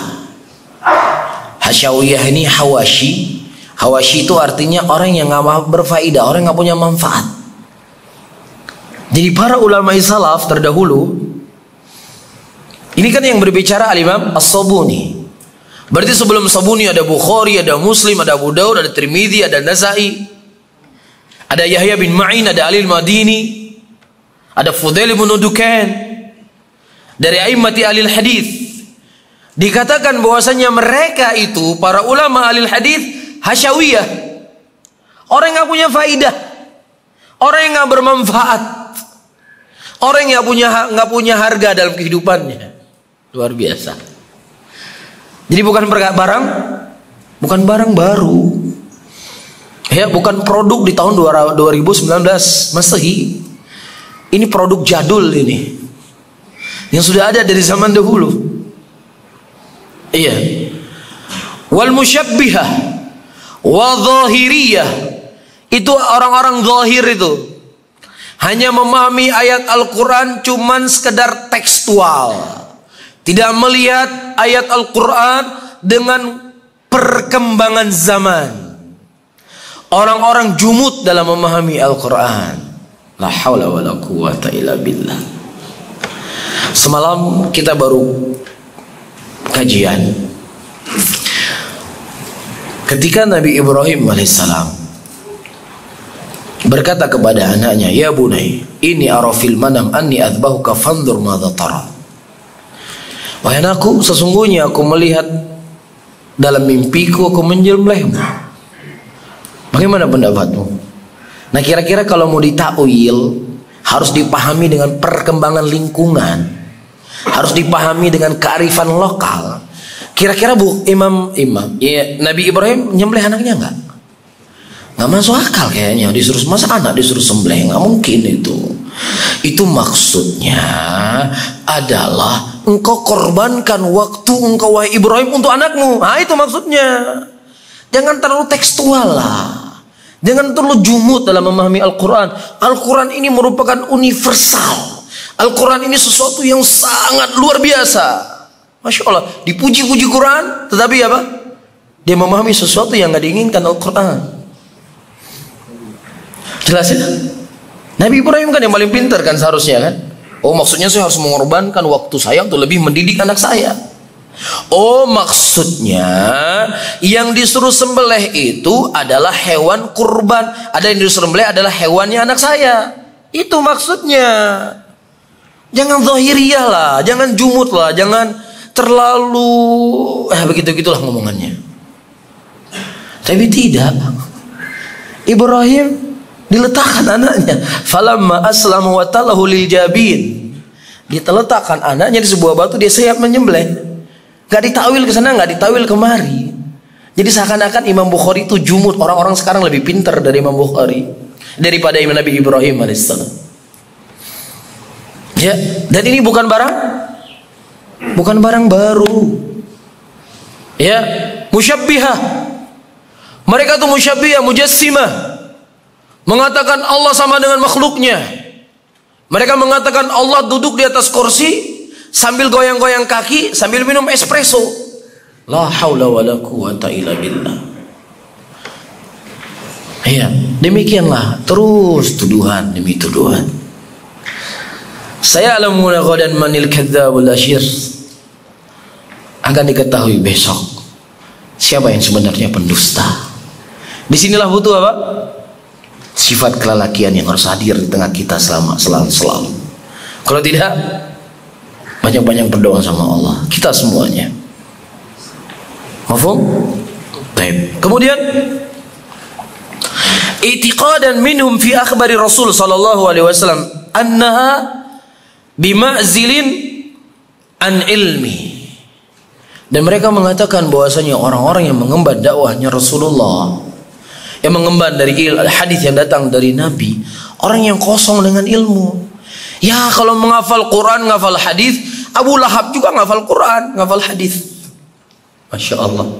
hasyawiyah ini hawashi hawashi itu artinya orang yang nggak berfaedah orang nggak punya manfaat jadi para ulama salaf terdahulu ini kan yang berbicara Al-Imam As-Sabuni. Berarti sebelum Sabuni ada Bukhari, ada Muslim, ada Abu Daud, ada Tirmidzi, ada Nasai. Ada Yahya bin Ma'in, ada Alil Madini. Ada Fudail bin Dukan. Dari A'immati Alil Hadis. Dikatakan bahwasanya mereka itu para ulama Alil Hadis hasyawiyah. Orang yang punya faidah. Orang yang bermanfaat. Orang yang punya nggak punya harga dalam kehidupannya. Luar biasa. Jadi bukan barang bukan barang baru. Ya, bukan produk di tahun 2019 Masehi. Ini produk jadul ini. Yang sudah ada dari zaman dahulu. Iya. Wal musyabbihah wa zahiriyah. Itu orang-orang zahir itu. hanya memahami ayat Al-Quran cuman sekedar tekstual. Tidak melihat ayat Al-Quran dengan perkembangan zaman. Orang-orang jumut dalam memahami Al-Quran. La hawla wa. Semalam kita baru kajian. Ketika Nabi Ibrahim alaihissalam berkata kepada anaknya, "Ya bunai, ini arafil manam anni adzbahuka fanzur madza tara." Wahai anakku, sesungguhnya aku melihat dalam mimpiku aku menyembelihmu. Bagaimana pendapatmu? Nah, kira-kira kalau mau ditakwil harus dipahami dengan perkembangan lingkungan. Harus dipahami dengan kearifan lokal. Kira-kira Bu Imam Imam, ya Nabi Ibrahim nyembelih anaknya enggak? nggak masuk akal kayaknya disuruh masa anak disuruh sembelih nggak mungkin itu itu maksudnya adalah engkau korbankan waktu engkau wahai Ibrahim untuk anakmu nah itu maksudnya jangan terlalu tekstual lah jangan terlalu jumut dalam memahami Al-Quran Al-Quran ini merupakan universal Al-Quran ini sesuatu yang sangat luar biasa Masya Allah dipuji-puji Quran tetapi apa dia memahami sesuatu yang nggak diinginkan Al-Quran Jelas ya? Nabi Ibrahim kan yang paling pintar kan seharusnya kan? Oh maksudnya saya harus mengorbankan waktu saya untuk lebih mendidik anak saya. Oh maksudnya yang disuruh sembelih itu adalah hewan kurban. Ada yang disuruh sembelih adalah hewannya anak saya. Itu maksudnya. Jangan zahiriyah lah, jangan jumut lah, jangan terlalu eh begitu gitulah ngomongannya. Tapi tidak. Ibrahim diletakkan anaknya falamma aslama wa talahu lil jabin diteletakkan anaknya di sebuah batu dia siap menyembelih gak ditawil ke sana gak ditawil kemari. Jadi seakan-akan Imam Bukhari itu jumut orang-orang sekarang lebih pintar dari Imam Bukhari daripada Imam Nabi Ibrahim alaihissalam. Ya dan ini bukan barang bukan barang baru. Ya musyabbihah. Mereka tuh musyabbihah mujassimah. Mengatakan Allah sama dengan makhluknya. Mereka mengatakan Allah duduk di atas kursi sambil goyang-goyang kaki sambil minum espresso. La haula wala quwata illa billah. Iya, demikianlah terus tuduhan demi tuduhan. Saya alamuna ghadan manil kadzabul asyir. Akan diketahui besok siapa yang sebenarnya pendusta. Di sinilah butuh apa? sifat kelelakian yang harus hadir di tengah kita selama selalu selalu. Kalau tidak, banyak-banyak berdoa sama Allah. Kita semuanya. Mafhum? Baik. Kemudian itiqadan minhum fi akhbari Rasul sallallahu alaihi wasallam annaha bima'zilin an ilmi. Dan mereka mengatakan bahwasanya orang-orang yang mengemban dakwahnya Rasulullah yang mengemban dari hadis yang datang dari Nabi orang yang kosong dengan ilmu ya kalau menghafal Quran menghafal hadis Abu Lahab juga menghafal Quran menghafal hadis. Masya Allah.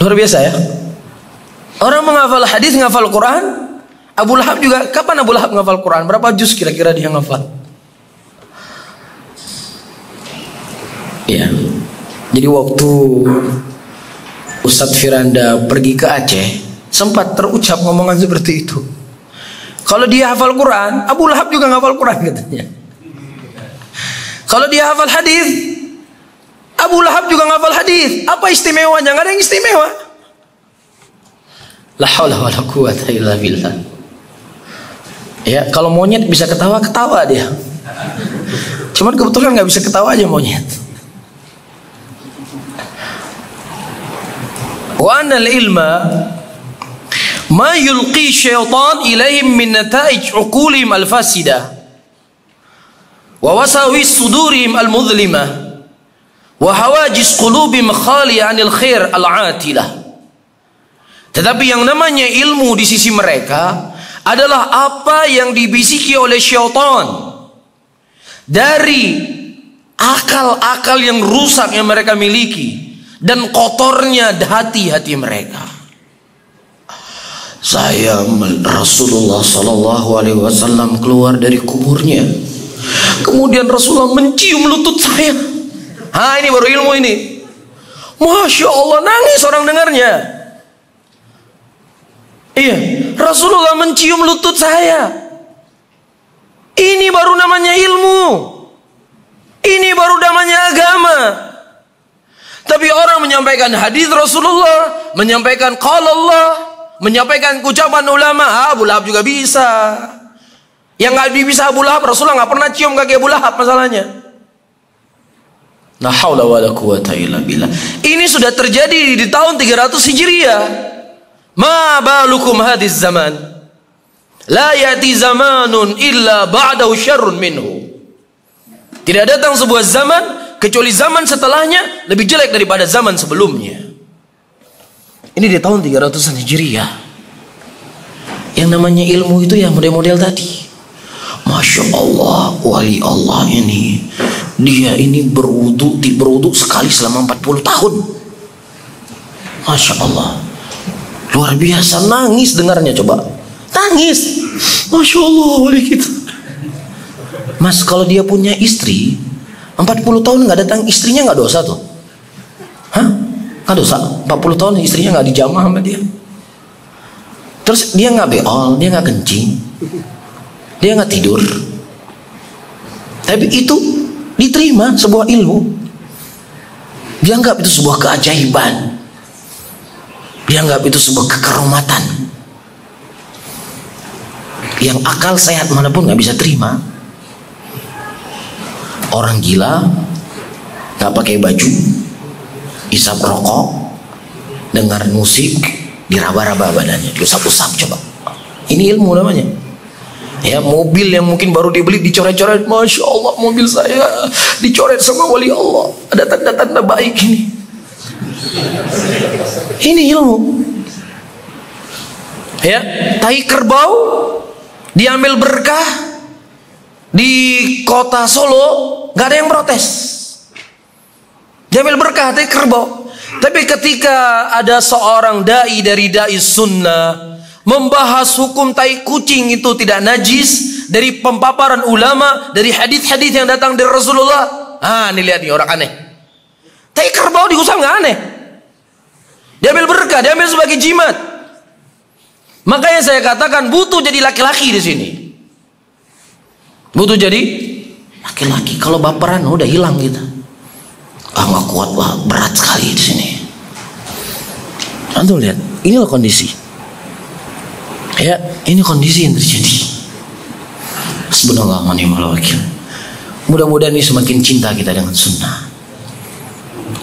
Luar biasa ya. Orang menghafal hadis menghafal Quran Abu Lahab juga kapan Abu Lahab menghafal Quran? Berapa juz kira-kira dia menghafal? Ya. Jadi waktu Ustadz Firanda pergi ke Aceh sempat terucap ngomongan seperti itu kalau dia hafal Quran Abu Lahab juga hafal Quran katanya. Kalau dia hafal hadis Abu Lahab juga hafal hadis. Apa istimewanya? Nggak ada yang istimewa. La haula wala quwata illa billah. Ya kalau monyet bisa ketawa ketawa dia. Cuman kebetulan nggak bisa ketawa aja monyet. Wa anna al-ilma ma yulqi syaitan ilaihim min nataij uqulihim al-fasida wa wasawis sudurihim al-mudlimah wa hawajis qulubihim khaliya anil khair al-atilah tetapi yang namanya ilmu di sisi mereka adalah apa yang dibisiki oleh syaitan dari akal-akal yang rusak yang mereka miliki dan kotornya hati-hati mereka. Saya Rasulullah Sallallahu Alaihi Wasallam keluar dari kuburnya. Kemudian Rasulullah mencium lutut saya. Ha ini baru ilmu ini. Masya Allah nangis orang dengarnya. Iya Rasulullah mencium lutut saya. Ini baru namanya ilmu. Ini baru namanya agama. Tapi orang menyampaikan hadis Rasulullah menyampaikan qala Allah menyampaikan ucapan ulama, ah Abu Lahab juga bisa. Yang nggak bisa Abu Lahab, Rasulullah nggak pernah cium kaki Abu Lahab masalahnya. La haula. Ini sudah terjadi di tahun 300 Hijriah. Ma balukum hadis zaman? La yati zamanun illa ba'dahu syarrun minhu. Tidak datang sebuah zaman kecuali zaman setelahnya lebih jelek daripada zaman sebelumnya. Ini di tahun 300-an Hijriah. Yang namanya ilmu itu ya model-model tadi. Masya Allah, wali Allah ini. Dia ini berwudu, berwudu sekali selama 40 tahun. Masya Allah. Luar biasa, nangis dengarnya coba. Nangis. Masya Allah, wali kita. Mas, kalau dia punya istri, 40 tahun nggak datang istrinya nggak dosa tuh. Hah? Kan dosa. 40 tahun istrinya nggak dijamah sama dia. Terus dia nggak beol, dia nggak kencing, dia nggak tidur. Tapi itu diterima sebuah ilmu. Dianggap itu sebuah keajaiban. Dianggap itu sebuah kekerumatan. Yang akal sehat mana pun nggak bisa terima. Orang gila nggak pakai baju, isap rokok dengar musik diraba-raba badannya diusap-usap coba. Ini ilmu namanya. Ya mobil yang mungkin baru dibeli dicoret-coret Masya Allah mobil saya dicoret sama wali Allah. Ada tanda-tanda baik ini. Ini ilmu. Ya tai kerbau diambil berkah di kota Solo nggak ada yang protes Diambil berkah dari kerbau. Tapi ketika ada seorang dai dari dai sunnah membahas hukum tai kucing itu tidak najis dari pempaparan ulama dari hadis-hadis yang datang dari Rasulullah. Ah, ini lihat nih orang aneh. Tai kerbau diusap nggak aneh. Diambil berkah, diambil sebagai jimat. Makanya saya katakan butuh jadi laki-laki di sini. Butuh jadi laki-laki. Kalau baperan udah hilang kita ah nggak kuat wah berat sekali di sini. Antum lihat. Ini loh kondisi. Ya ini kondisi yang terjadi. Sebenarnya wakil. Mudah-mudahan ini semakin cinta kita dengan sunnah.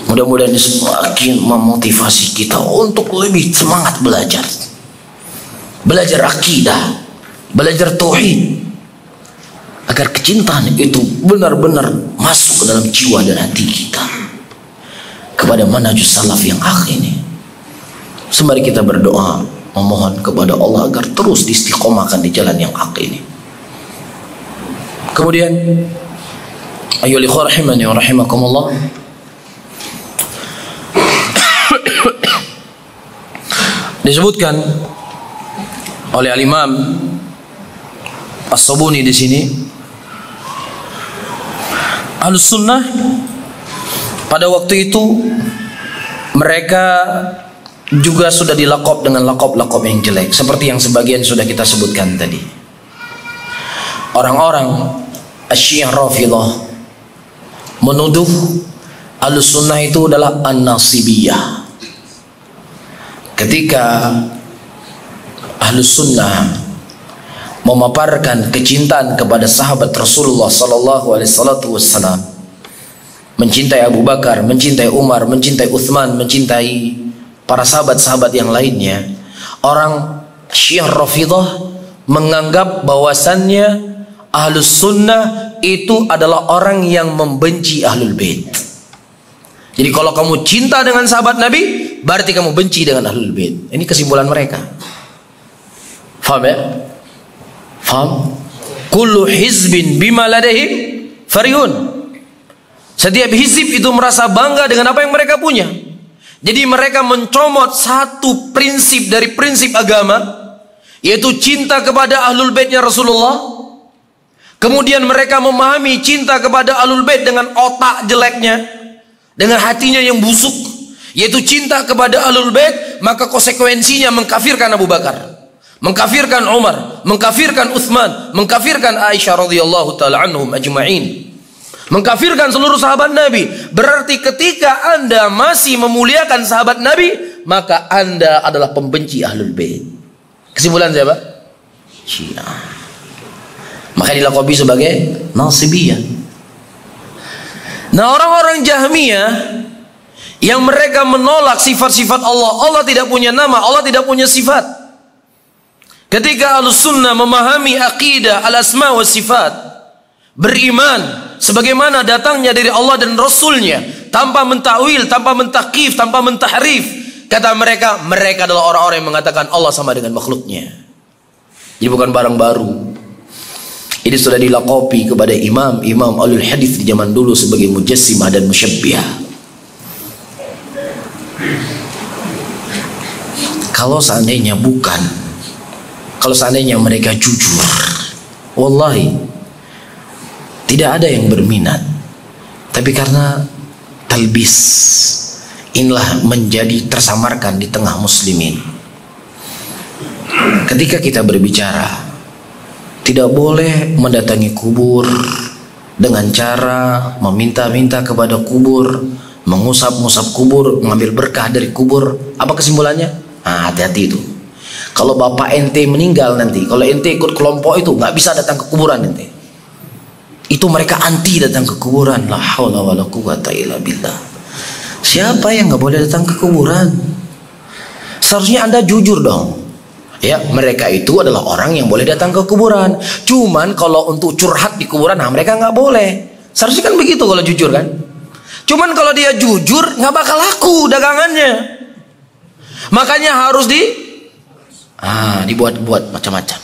Mudah-mudahan ini semakin memotivasi kita untuk lebih semangat belajar. Belajar akidah. Belajar tauhid. Agar kecintaan itu benar-benar masuk ke dalam jiwa dan hati kita kepada manajus salaf yang hak ini. Sembari kita berdoa memohon kepada Allah agar terus diistiqomahkan di jalan yang hak ini. Kemudian ayo ikhwah rahimani rahimakumullah. Disebutkan oleh al-Imam As-Sabuni di sini Al-Sunnah pada waktu itu mereka juga sudah dilakop dengan lakop-lakop yang jelek seperti yang sebagian sudah kita sebutkan tadi. Orang-orang Asyiah Rafidah menuduh Al-Sunnah itu adalah An-Nasibiyah. Ketika Ahlus Sunnah memaparkan kecintaan kepada sahabat Rasulullah sallallahu alaihi wasallam mencintai Abu Bakar, mencintai Umar, mencintai Uthman, mencintai para sahabat-sahabat yang lainnya. Orang Syiah Rafidah menganggap bahwasannya Ahlus Sunnah itu adalah orang yang membenci Ahlul Bait. Jadi kalau kamu cinta dengan sahabat Nabi, berarti kamu benci dengan Ahlul Bait. Ini kesimpulan mereka. Faham ya? Faham? Kullu hizbin bima ladehim farihun. Setiap hizib itu merasa bangga dengan apa yang mereka punya. Jadi mereka mencomot satu prinsip dari prinsip agama, yaitu cinta kepada ahlul baitnya Rasulullah. Kemudian mereka memahami cinta kepada ahlul bait dengan otak jeleknya, dengan hatinya yang busuk, yaitu cinta kepada ahlul bait, maka konsekuensinya mengkafirkan Abu Bakar, mengkafirkan Umar, mengkafirkan Uthman, mengkafirkan Aisyah radhiyallahu taala anhum ajma'in. Mengkafirkan seluruh sahabat Nabi. Berarti ketika Anda masih memuliakan sahabat Nabi, maka Anda adalah pembenci Ahlul Bait. Kesimpulan siapa? Syiah. Maka dilakobi sebagai Nasibiyah. Nah orang-orang Jahmiyah yang mereka menolak sifat-sifat Allah. Allah tidak punya nama, Allah tidak punya sifat. Ketika Ahlus Sunnah memahami akidah al-asma wa sifat, beriman sebagaimana datangnya dari Allah dan Rasulnya tanpa mentawil, tanpa mentakif, tanpa mentahrif, Kata mereka, mereka adalah orang-orang yang mengatakan Allah sama dengan makhluknya. Ini bukan barang baru. Ini sudah dilakopi kepada imam-imam alul hadis di zaman dulu sebagai mujassimah dan musyabbihah. Kalau seandainya bukan, kalau seandainya mereka jujur, wallahi tidak ada yang berminat. Tapi karena talbis inilah menjadi tersamarkan di tengah muslimin. Ketika kita berbicara tidak boleh mendatangi kubur dengan cara meminta-minta kepada kubur mengusap-ngusap kubur mengambil berkah dari kubur. Apa kesimpulannya? Nah, hati-hati itu. Kalau bapak ente meninggal nanti kalau ente ikut kelompok itu nggak bisa datang ke kuburan ente itu mereka anti datang ke kuburan la haula wala quwata illa billah Siapa yang nggak boleh datang ke kuburan? Seharusnya Anda jujur dong. Ya, mereka itu adalah orang yang boleh datang ke kuburan. Cuman kalau untuk curhat di kuburan, nah mereka nggak boleh. Seharusnya kan begitu kalau jujur kan? Cuman kalau dia jujur, nggak bakal laku dagangannya. Makanya harus di ah dibuat-buat macam-macam.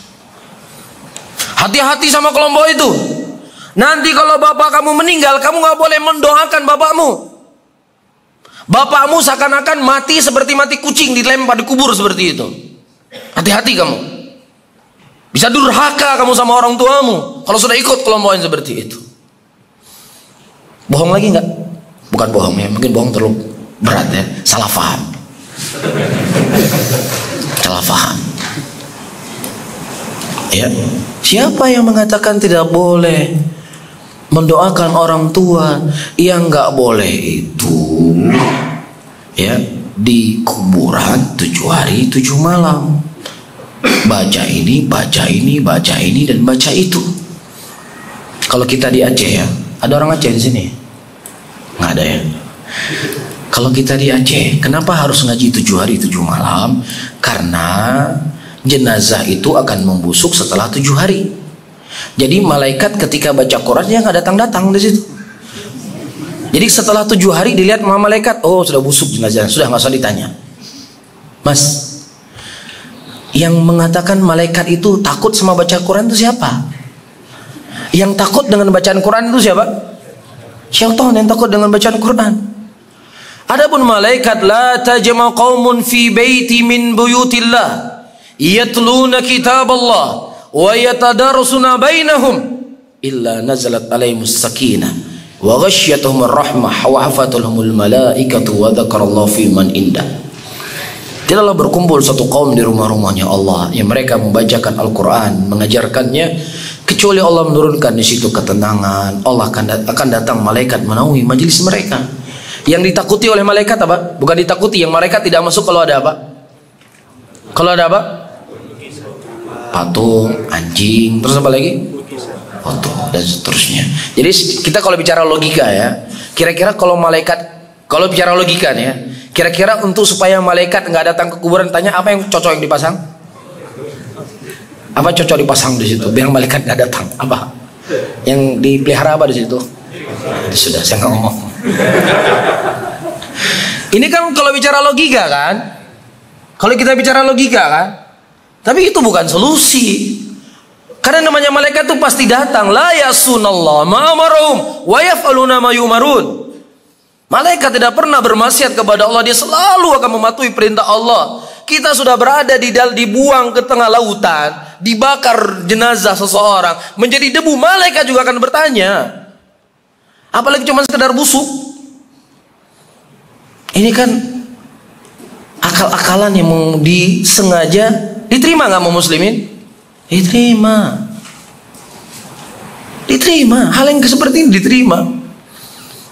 Hati-hati sama kelompok itu. Nanti kalau bapak kamu meninggal, kamu nggak boleh mendoakan bapakmu. Bapakmu seakan-akan mati seperti mati kucing dilempar di kubur seperti itu. Hati-hati kamu. Bisa durhaka kamu sama orang tuamu kalau sudah ikut kelompok yang seperti itu. Bohong lagi nggak? Bukan bohong ya, mungkin bohong terlalu berat ya. Salah faham. Salah faham. Ya, siapa yang mengatakan tidak boleh mendoakan orang tua yang nggak boleh itu. Ya di kuburan tujuh hari tujuh malam. Baca ini baca ini baca ini dan baca itu. Kalau kita di Aceh ya ada orang Aceh di sini? Nggak ada ya? Kalau kita di Aceh kenapa harus ngaji tujuh hari tujuh malam? Karena jenazah itu akan membusuk setelah tujuh hari jadi malaikat ketika baca Quran dia nggak datang-datang di situ. Jadi setelah tujuh hari dilihat malaikat, oh sudah busuk jenazah, sudah nggak usah ditanya. Mas, yang mengatakan malaikat itu takut sama baca Quran itu siapa? Yang takut dengan bacaan Quran itu siapa? Syaitan yang takut dengan bacaan Quran. Adapun malaikat la tajma qaumun fi baiti min buyutillah yatluna kitab Allah wa yatadarusuna bainahum illa nazalat alaihimus sakinah wa rahmah wa hafatulhumul malaikatu wa dzakarallahu fi man indah Tidaklah berkumpul satu kaum di rumah-rumahnya Allah yang mereka membacakan Al-Quran, mengajarkannya, kecuali Allah menurunkan di situ ketenangan. Allah akan, akan datang malaikat menaungi majelis mereka. Yang ditakuti oleh malaikat apa? Bukan ditakuti, yang malaikat tidak masuk kalau ada apa? Kalau ada apa? Patung, anjing, terus apa lagi? Foto dan seterusnya. Jadi kita kalau bicara logika ya, kira-kira kalau malaikat, kalau bicara logika nih ya, kira-kira untuk supaya malaikat nggak datang ke kuburan tanya apa yang cocok yang dipasang? Apa cocok dipasang di situ biar malaikat nggak datang? Apa? Yang dipelihara apa di situ? Sudah saya nggak ngomong. Ini kan kalau bicara logika kan? Kalau kita bicara logika kan? Tapi itu bukan solusi. Karena namanya malaikat itu pasti datang. La yasunallah ma'amarum wa yaf'aluna ma Malaikat tidak pernah bermaksiat kepada Allah. Dia selalu akan mematuhi perintah Allah. kita sudah berada di dal dibuang ke tengah lautan, dibakar jenazah seseorang, menjadi debu, malaikat juga akan bertanya. Apalagi cuma sekedar busuk. Ini kan akal-akalan yang disengaja diterima nggak mau muslimin? Diterima. Diterima. Hal yang seperti ini diterima.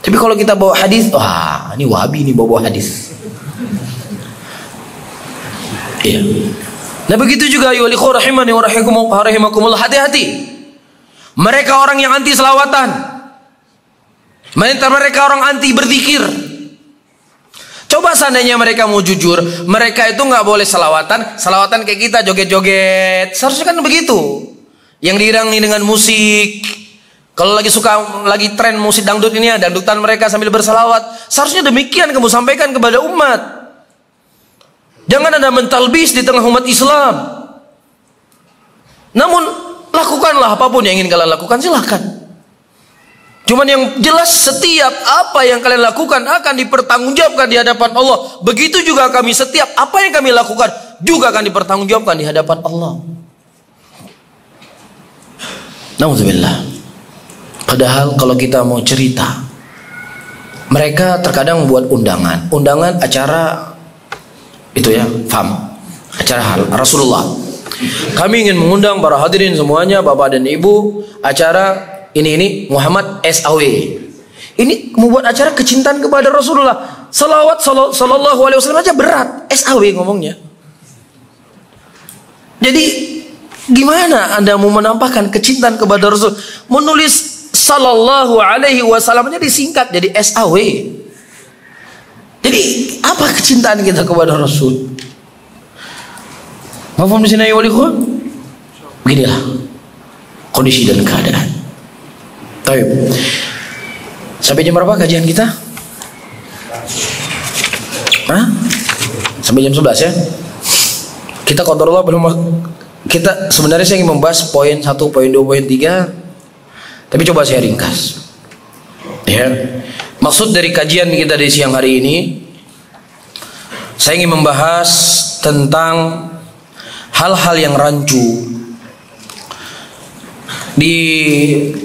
Tapi kalau kita bawa hadis, wah ini wahabi ini bawa, -bawa hadis. Iya. Nah begitu juga ayo rahimani wa rahimakumullah hati-hati. Mereka orang yang anti selawatan. Mereka orang anti berzikir. Coba seandainya mereka mau jujur, mereka itu nggak boleh selawatan, selawatan kayak kita joget-joget. Seharusnya kan begitu. Yang diiringi dengan musik. Kalau lagi suka lagi tren musik dangdut ini ada dangdutan mereka sambil bersalawat. Seharusnya demikian kamu sampaikan kepada umat. Jangan ada mentalbis di tengah umat Islam. Namun lakukanlah apa pun yang ingin kalian lakukan silahkan. Cuman yang jelas setiap apa yang kalian lakukan akan dipertanggungjawabkan di hadapan Allah. Begitu juga kami setiap apa yang kami lakukan juga akan dipertanggungjawabkan di hadapan Allah. Nauzubillah. Padahal kalau kita mau cerita, mereka terkadang buat undangan, undangan acara itu ya, fam, acara hal Rasulullah. Kami ingin mengundang para hadirin semuanya, bapak dan ibu, acara ini ini Muhammad SAW ini membuat acara kecintaan kepada Rasulullah. Salawat sallallahu alaihi wasallam aja berat. SAW ngomongnya. Jadi gimana anda mau menampakkan kecintaan kepada Rasul? Menulis sallallahu alaihi wasallamnya disingkat jadi SAW jadi apa kecintaan kita kepada Rasul? Maafkan di sini ya Beginilah kondisi dan keadaan. Taib. Sampai jam berapa kajian kita? Hah? Sampai jam 11 ya? Kita kontrol belum kita sebenarnya saya ingin membahas poin 1, poin 2, poin 3 tapi coba saya ringkas. Ya. Maksud dari kajian kita di siang hari ini saya ingin membahas tentang hal-hal yang rancu di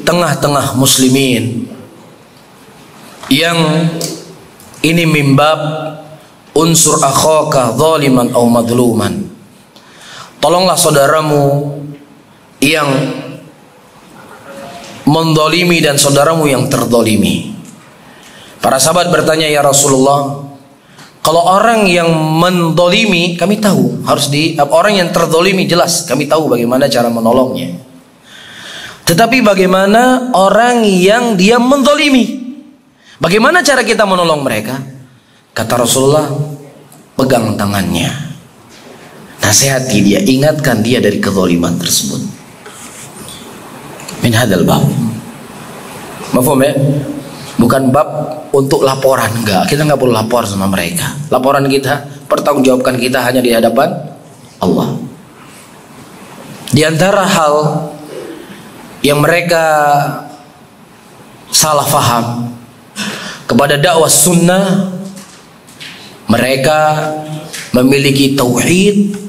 tengah-tengah muslimin yang ini mimbab unsur akhaka zaliman au madluman. Tolonglah saudaramu yang mendolimi dan saudaramu yang terdolimi. Para sahabat bertanya ya Rasulullah kalau orang yang mendolimi kami tahu harus di orang yang terdolimi jelas kami tahu bagaimana cara menolongnya tetapi bagaimana orang yang dia mendolimi? Bagaimana cara kita menolong mereka? Kata Rasulullah, pegang tangannya. Nasihati dia, ingatkan dia dari kezaliman tersebut. Min hadal bab. Mafhum ya? Bukan bab untuk laporan enggak. Kita enggak perlu lapor sama mereka. Laporan kita, pertanggungjawabkan kita hanya di hadapan Allah. Di antara hal yang mereka salah faham. Kepada dakwah sunnah mereka memiliki tauhid.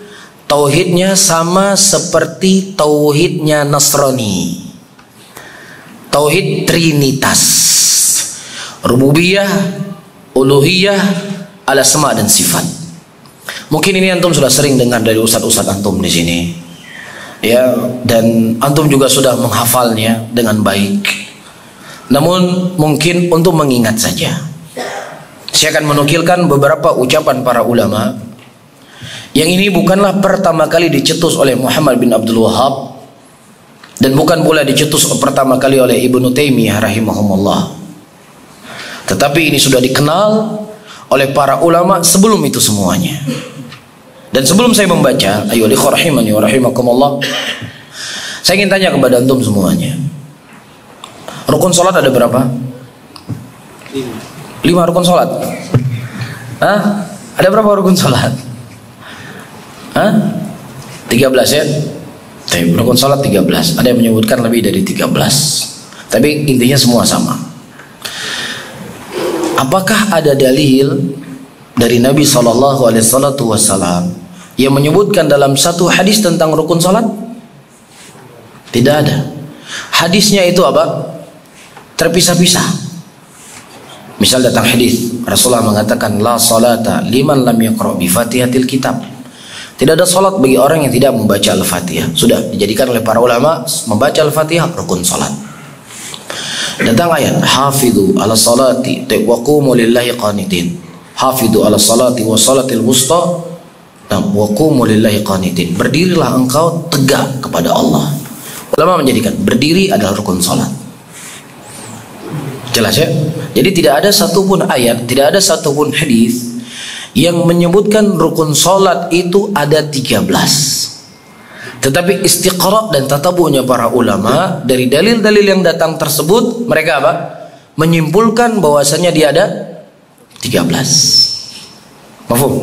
Tauhidnya sama seperti tauhidnya Nasrani. Tauhid trinitas. Rububiyah uluhiyah alasma dan sifat. Mungkin ini antum sudah sering dengar dari ustadz-ustadz antum di sini ya dan antum juga sudah menghafalnya dengan baik. Namun mungkin untuk mengingat saja. Saya akan menukilkan beberapa ucapan para ulama. Yang ini bukanlah pertama kali dicetus oleh Muhammad bin Abdul Wahab dan bukan pula dicetus pertama kali oleh Ibnu Taimiyah rahimahumullah. Tetapi ini sudah dikenal oleh para ulama sebelum itu semuanya dan sebelum saya membaca, ayo rahimani wa rahimakumullah. Saya ingin tanya kepada antum semuanya. Rukun salat ada berapa? Lima. Lima rukun salat. Hah? Ada berapa rukun salat? Hah? 13 ya? Tapi rukun salat 13. Ada yang menyebutkan lebih dari 13. Tapi intinya semua sama. Apakah ada dalil dari Nabi Shallallahu Alaihi Wasallam yang menyebutkan dalam satu hadis tentang rukun salat? Tidak ada. Hadisnya itu apa? Terpisah-pisah. Misal datang hadis Rasulullah mengatakan la salata liman lam yaqra bi Fatihatil kitab. Tidak ada salat bagi orang yang tidak membaca Al-Fatihah. Sudah dijadikan oleh para ulama membaca Al-Fatihah rukun salat. Datang ayat hafidhu ala salati wa qumu lillahi qanitin. Hafidhu ala salati wa salatil wusta wa qumu lillahi qanitin. Berdirilah engkau tegak kepada Allah. Ulama menjadikan berdiri adalah rukun salat. Jelas ya? Jadi tidak ada satupun ayat, tidak ada satupun hadis yang menyebutkan rukun salat itu ada 13. Tetapi istiqra dan tatabunya para ulama dari dalil-dalil yang datang tersebut mereka apa? Menyimpulkan bahwasanya dia ada 13. Mahfum?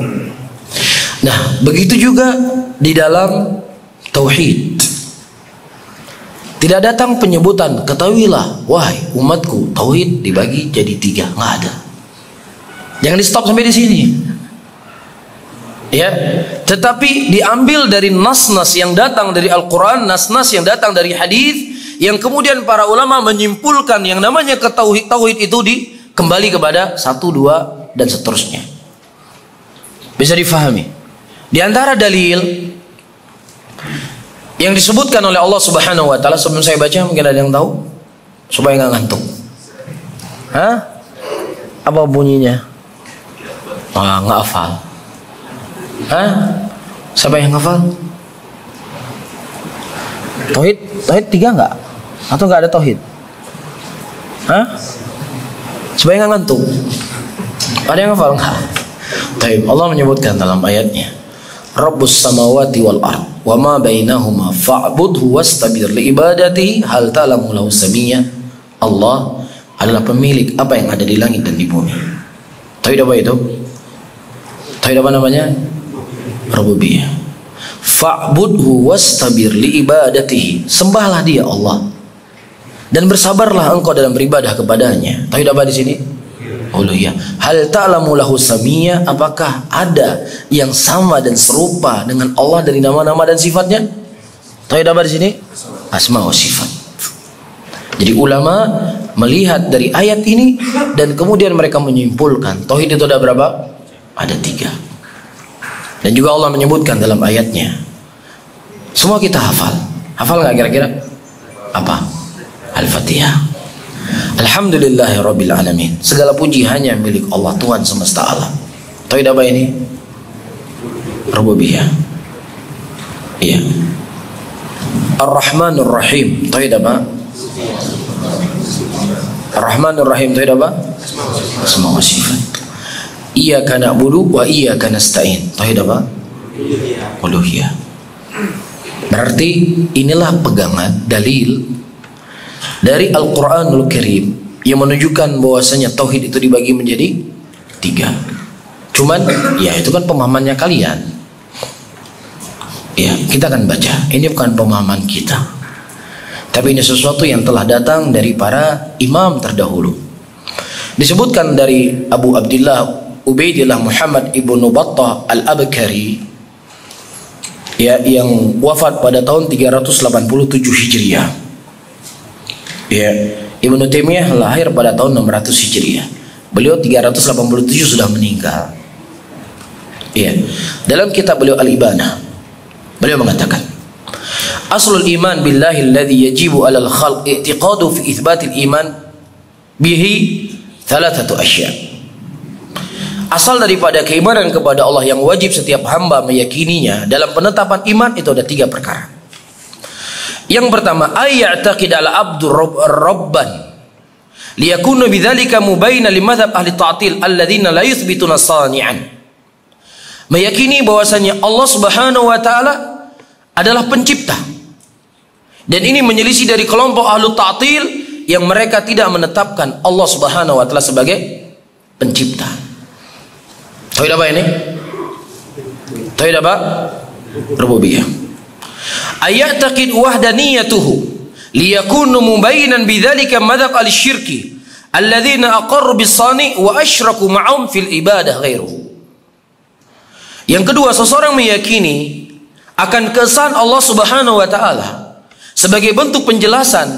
Nah, begitu juga di dalam tauhid. Tidak datang penyebutan, ketahuilah, wahai umatku, tauhid dibagi jadi tiga, nggak ada. Jangan di stop sampai di sini. Ya, tetapi diambil dari nas-nas yang datang dari Al-Quran, nas-nas yang datang dari hadis, yang kemudian para ulama menyimpulkan yang namanya ketauhid tauhid itu di kembali kepada satu dua dan seterusnya. Bisa difahami. Di antara dalil yang disebutkan oleh Allah Subhanahu wa taala sebelum saya baca mungkin ada yang tahu supaya nggak ngantuk. Hah? Apa bunyinya? Wah, nggak hafal. Hah? Siapa yang hafal? Tauhid, tauhid tiga nggak? Atau nggak ada tauhid? Hah? Supaya nggak ngantuk. Ada yang hafal nggak? Taib. Allah menyebutkan dalam ayatnya, Rabbus samawati wal ard. Wa ma bainahuma fa'budhu wastabir li ibadatihi hal ta'lamu lahu samiyya Allah adalah pemilik apa yang ada di langit dan di bumi. Tauhid apa itu? Tauhid apa namanya? Rububiyah. Fa'budhu wastabir li ibadatihi. Sembahlah dia Allah. Dan bersabarlah engkau dalam beribadah kepadanya. Tauhid apa di sini uluhiyah. Hal ta'lamu lahu samiyya? Apakah ada yang sama dan serupa dengan Allah dari nama-nama dan sifatnya? Tahu apa di sini? Asma wa sifat. Jadi ulama melihat dari ayat ini dan kemudian mereka menyimpulkan tauhid itu ada berapa? Ada tiga. Dan juga Allah menyebutkan dalam ayatnya. Semua kita hafal. Hafal nggak kira-kira? Apa? Al-Fatihah. Alhamdulillahi Rabbil Alamin. Segala puji hanya milik Allah Tuhan semesta alam. Tauhid apa ini? Rububiyah. Iya. Ar-Rahmanur Rahim Tauhid apa? Ar-Rahmanur Rahim Tauhid apa? Semua sifat. Iyaka na'budu wa iyaka nasta'in. Tauhid apa? Uluhiyah. Berarti inilah pegangan dalil dari Al-Quranul Karim yang menunjukkan bahwasanya tauhid itu dibagi menjadi tiga. Cuman ya itu kan pemahamannya kalian. Ya kita akan baca. Ini bukan pemahaman kita. Tapi ini sesuatu yang telah datang dari para imam terdahulu. Disebutkan dari Abu Abdullah Ubaidillah Muhammad ibnu Battah al-Abkari ya yang wafat pada tahun 387 Hijriah. Ya, Ibnu Taimiyah lahir pada tahun 600 Hijriah. Beliau 387 sudah meninggal. Ya. Dalam kitab beliau Al-Ibanah, beliau mengatakan, Aslul iman billahi alladhi yajibu 'alal khalq i'tiqadu fi itsbatil iman bihi thalathatu asya. Asal daripada keimanan kepada Allah yang wajib setiap hamba meyakininya dalam penetapan iman itu ada tiga perkara. Yang pertama, ayya'taqid ala abdu rabban liyakunu bidzalika mubayna limadhab ahli ta'til alladzina la yuthbituna sani'an. Meyakini bahwasanya Allah Subhanahu wa taala adalah pencipta. Dan ini menyelisih dari kelompok ahlu ta'til yang mereka tidak menetapkan Allah Subhanahu wa taala sebagai pencipta. Tauhid apa ini? Tauhid apa? Rububiyah ayataqid wahdaniyatuhu liyakunu mubayinan bidzalika madhab al-syirki. Alladzina aqarru bis-sani wa asyraku ma'um fil ibadah ghairuhu. Yang kedua, seseorang meyakini akan kesan Allah Subhanahu wa taala sebagai bentuk penjelasan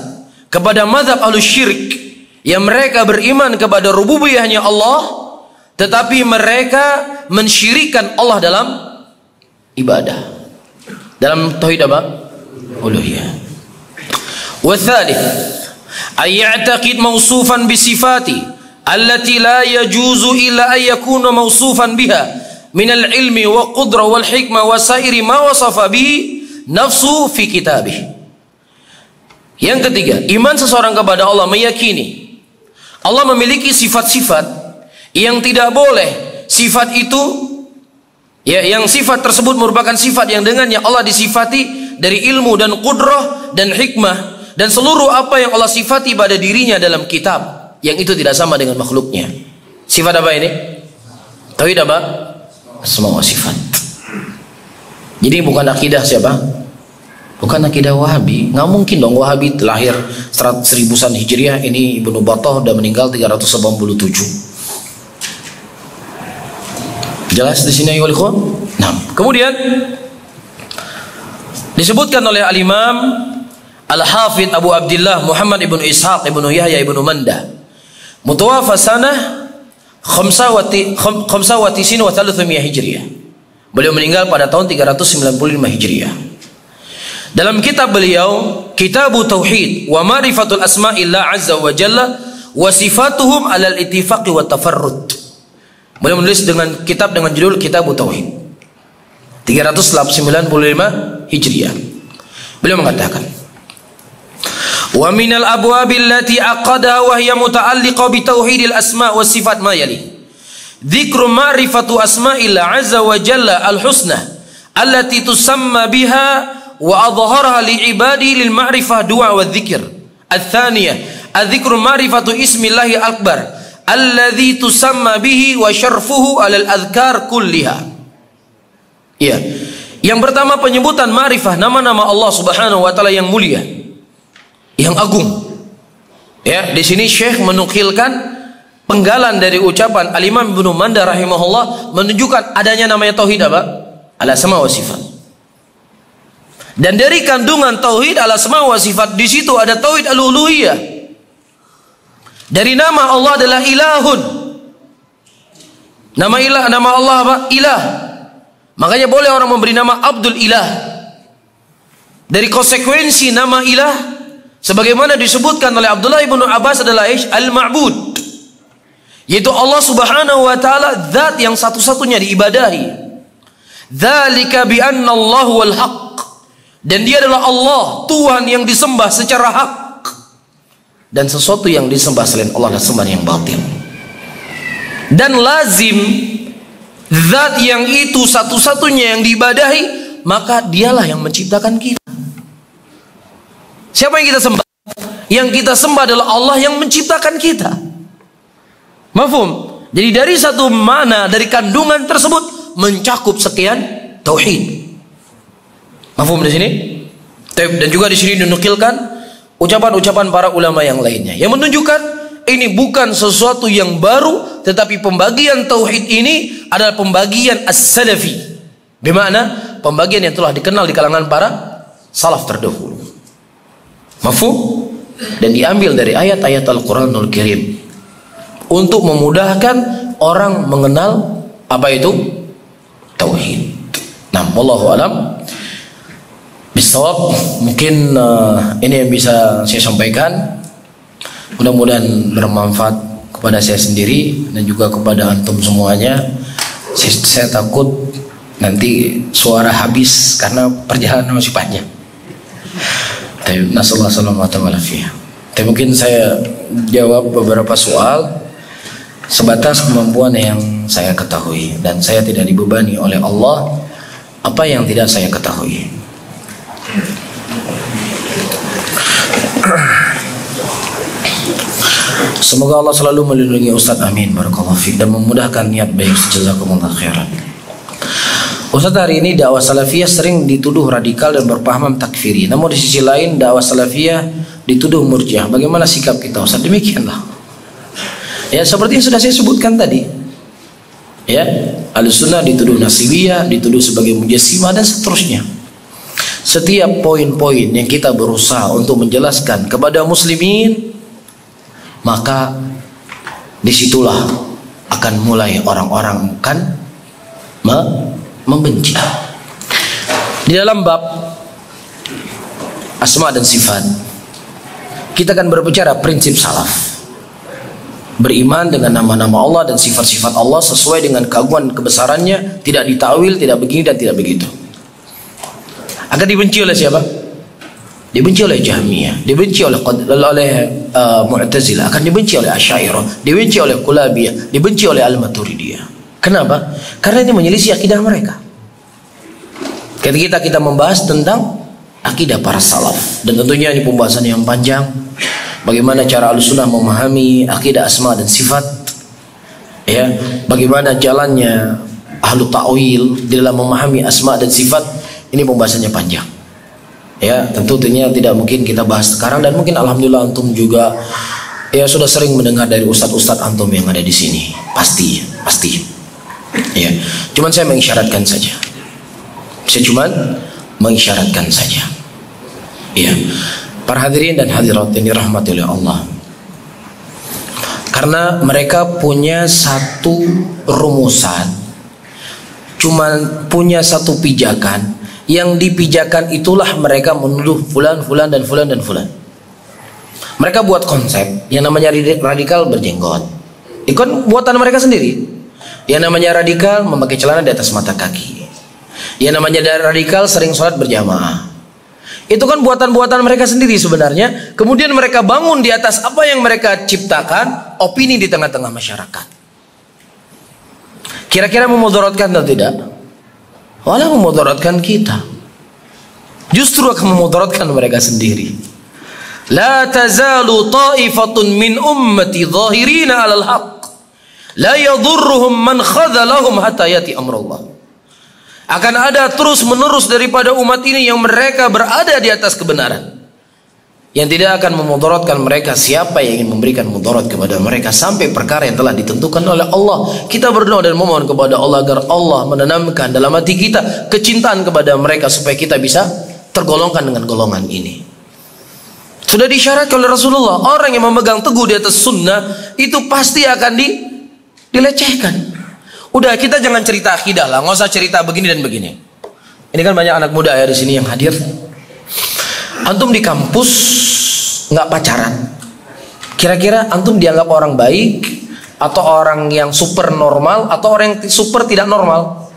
kepada mazhab syirik yang mereka beriman kepada rububiyahnya Allah tetapi mereka mensyirikan Allah dalam ibadah dalam tauhid apa? Uluhiyah. Wa thalith ay ya'taqid mawsufan bi sifati allati la yajuzu illa ay yakuna mawsufan biha min al-ilmi wa qudrah wal hikmah wa sairi ma wasafa bihi nafsu fi kitabih. Yang ketiga iman seseorang kepada Allah meyakini Allah memiliki sifat-sifat yang tidak boleh sifat itu ya yang sifat tersebut merupakan sifat yang dengannya Allah disifati dari ilmu dan kudrah dan hikmah dan seluruh apa yang Allah sifati pada dirinya dalam kitab yang itu tidak sama dengan makhluknya. Sifat apa ini? Tauhid apa? Semua sifat. Jadi bukan akidah siapa? Bukan akidah wahabi. Nggak mungkin dong wahabi lahir seribusan hijriah ini Ibnu Battah sudah meninggal 387 Jelas di sini ayo ikhwan? Nah, kemudian disebutkan oleh al-Imam Al-Hafidh Abu Abdullah Muhammad ibnu Ishaq ibnu Yahya ibnu Manda mutawafa sanah khamsawati khamsawati sin wa thalathumiyah hijriyah. Beliau meninggal pada tahun 395 hijriyah. Dalam kitab beliau Kitabu Tauhid wa Ma'rifatul Asma'illah Azza wa Jalla wa sifatuhum alal ittifaqi wa tafarrud Beliau menulis dengan kitab dengan judul Kitab Tauhid. 395 Hijriah. Beliau mengatakan, "Wa minal abwabil lati aqada wa hiya muta'alliqa bi tauhidil asma wa sifat ma yali." Dzikru ma'rifatu asma'illah azza wa jalla al-husna allati tusamma biha wa adhharaha li ibadi lil ma'rifah du'a wa dzikr. Ats-tsaniyah, adzikru ma'rifatu ismillahi akbar alladhi tusamma bihi wa syarfuhu alal adhkar kulliha. Iya. Yang pertama penyebutan ma'rifah nama-nama Allah Subhanahu wa taala yang mulia. Yang agung. Ya, di sini Syekh menukilkan penggalan dari ucapan Al-Imam Ibnu Manda rahimahullah menunjukkan adanya namanya tauhid apa? Ala sama wa sifat. Dan dari kandungan tauhid ala sama wa sifat di situ ada tauhid al-uluhiyah. Dari nama Allah adalah ilahun. Nama ilah, nama Allah apa? Ilah. Makanya boleh orang memberi nama Abdul Ilah. Dari konsekuensi nama ilah sebagaimana disebutkan oleh Abdullah ibnu Abbas adalah al-ma'bud. Yaitu Allah Subhanahu wa taala zat yang satu-satunya diibadahi. Dzalika bi anna Allah wal haq. Dan dia adalah Allah, Tuhan yang disembah secara hak dan sesuatu yang disembah selain Allah adalah sembahan yang batil dan lazim zat yang itu satu-satunya yang diibadahi maka dialah yang menciptakan kita. Siapa yang kita sembah? Yang kita sembah adalah Allah yang menciptakan kita. Mafhum? Jadi dari satu mana dari kandungan tersebut mencakup sekian tauhid. Mafhum di sini? Dan juga di sini dinukilkan ucapan-ucapan para ulama yang lainnya yang menunjukkan ini bukan sesuatu yang baru tetapi pembagian tauhid ini adalah pembagian as-salafi. Bermakna pembagian yang telah dikenal di kalangan para salaf terdahulu. Mafhum? Dan diambil dari ayat-ayat Al-Qur'anul Karim untuk memudahkan orang mengenal apa itu tauhid. Nah, wallahu alam bisawab mungkin uh, ini yang bisa saya sampaikan. Mudah-mudahan bermanfaat kepada saya sendiri dan juga kepada antum semuanya. Saya, saya takut nanti suara habis karena perjalanan masih panjang. Tapi nasallahu tapi mungkin saya jawab beberapa soal sebatas kemampuan yang saya ketahui dan saya tidak dibebani oleh Allah. Apa yang tidak saya ketahui Semoga Allah selalu melindungi Ustaz Amin. Barakallahu dan memudahkan niat baik Jazakumullah khairan. Ustaz hari ini dakwah salafiyah sering dituduh radikal dan berpaham takfiri. Namun di sisi lain dakwah salafiyah dituduh murjiah. Bagaimana sikap kita Ustaz? Demikianlah. Ya seperti yang sudah saya sebutkan tadi. Ya, Al-Sunnah dituduh nasibiyah, dituduh sebagai mujassimah dan seterusnya. Setiap poin-poin yang kita berusaha untuk menjelaskan kepada muslimin, maka di situlah akan mulai orang-orang kan membenci. Di dalam bab asma dan sifat, kita akan berbicara prinsip salaf beriman dengan nama-nama Allah dan sifat-sifat Allah sesuai dengan keagungan kebesarannya tidak ditawil tidak begini dan tidak begitu akan dibenci oleh siapa? Dibenci oleh Jahmiyah. Dibenci oleh oleh uh, Mu'tazilah akan dibenci oleh Asy'ariyah dibenci oleh Kulabiyah. Dibenci oleh Al-Maturidiyah. Kenapa? Karena ini menyelisih akidah mereka. Ketika kita kita membahas tentang akidah para salaf dan tentunya ini pembahasan yang panjang bagaimana cara al-sunnah memahami akidah asma dan sifat ya bagaimana jalannya ahlu ta'wil dalam memahami asma dan sifat ini pembahasannya panjang. Ya tentu tentunya tidak mungkin kita bahas sekarang dan mungkin alhamdulillah antum juga ya sudah sering mendengar dari ustadz-ustadz antum yang ada di sini. Pasti pasti. Ya cuman saya mengisyaratkan saja. Saya cuman mengisyaratkan saja. Ya Para hadirin dan hadirat yang dirahmati oleh Allah. Karena mereka punya satu rumusan, cuma punya satu pijakan, yang dipijakan itulah mereka menuduh fulan, fulan dan fulan dan fulan. Mereka buat konsep yang namanya radikal berjenggot. Ikut buatan mereka sendiri. Yang namanya radikal memakai celana di atas mata kaki. Yang namanya radikal sering sholat berjamaah. Itu kan buatan-buatan mereka sendiri sebenarnya. Kemudian mereka bangun di atas apa yang mereka ciptakan, opini di tengah-tengah masyarakat. Kira-kira memudaratkan atau tidak? Walau memudaratkan kita. Justru akan memudaratkan mereka sendiri. La tazalu ta'ifatun min ummati zahirina 'alal haqq. La yadurruhum man khadhalahum hatta yati amrullah akan ada terus menerus daripada umat ini yang mereka berada di atas kebenaran yang tidak akan memudaratkan mereka. Siapa yang ingin memberikan mudarat kepada mereka sampai perkara yang telah ditentukan oleh Allah? Kita berdoa dan memohon kepada Allah agar Allah menanamkan dalam hati kita kecintaan kepada mereka supaya kita bisa tergolongkan dengan golongan ini. Sudah disyaratkan oleh Rasulullah orang yang memegang teguh di atas sunnah itu pasti akan di, dilecehkan. Udah kita jangan cerita akidah lah, nggak usah cerita begini dan begini. Ini kan banyak anak muda ya di sini yang hadir. Antum di kampus nggak pacaran. Kira-kira antum dianggap orang baik atau orang yang super normal atau orang yang super tidak normal?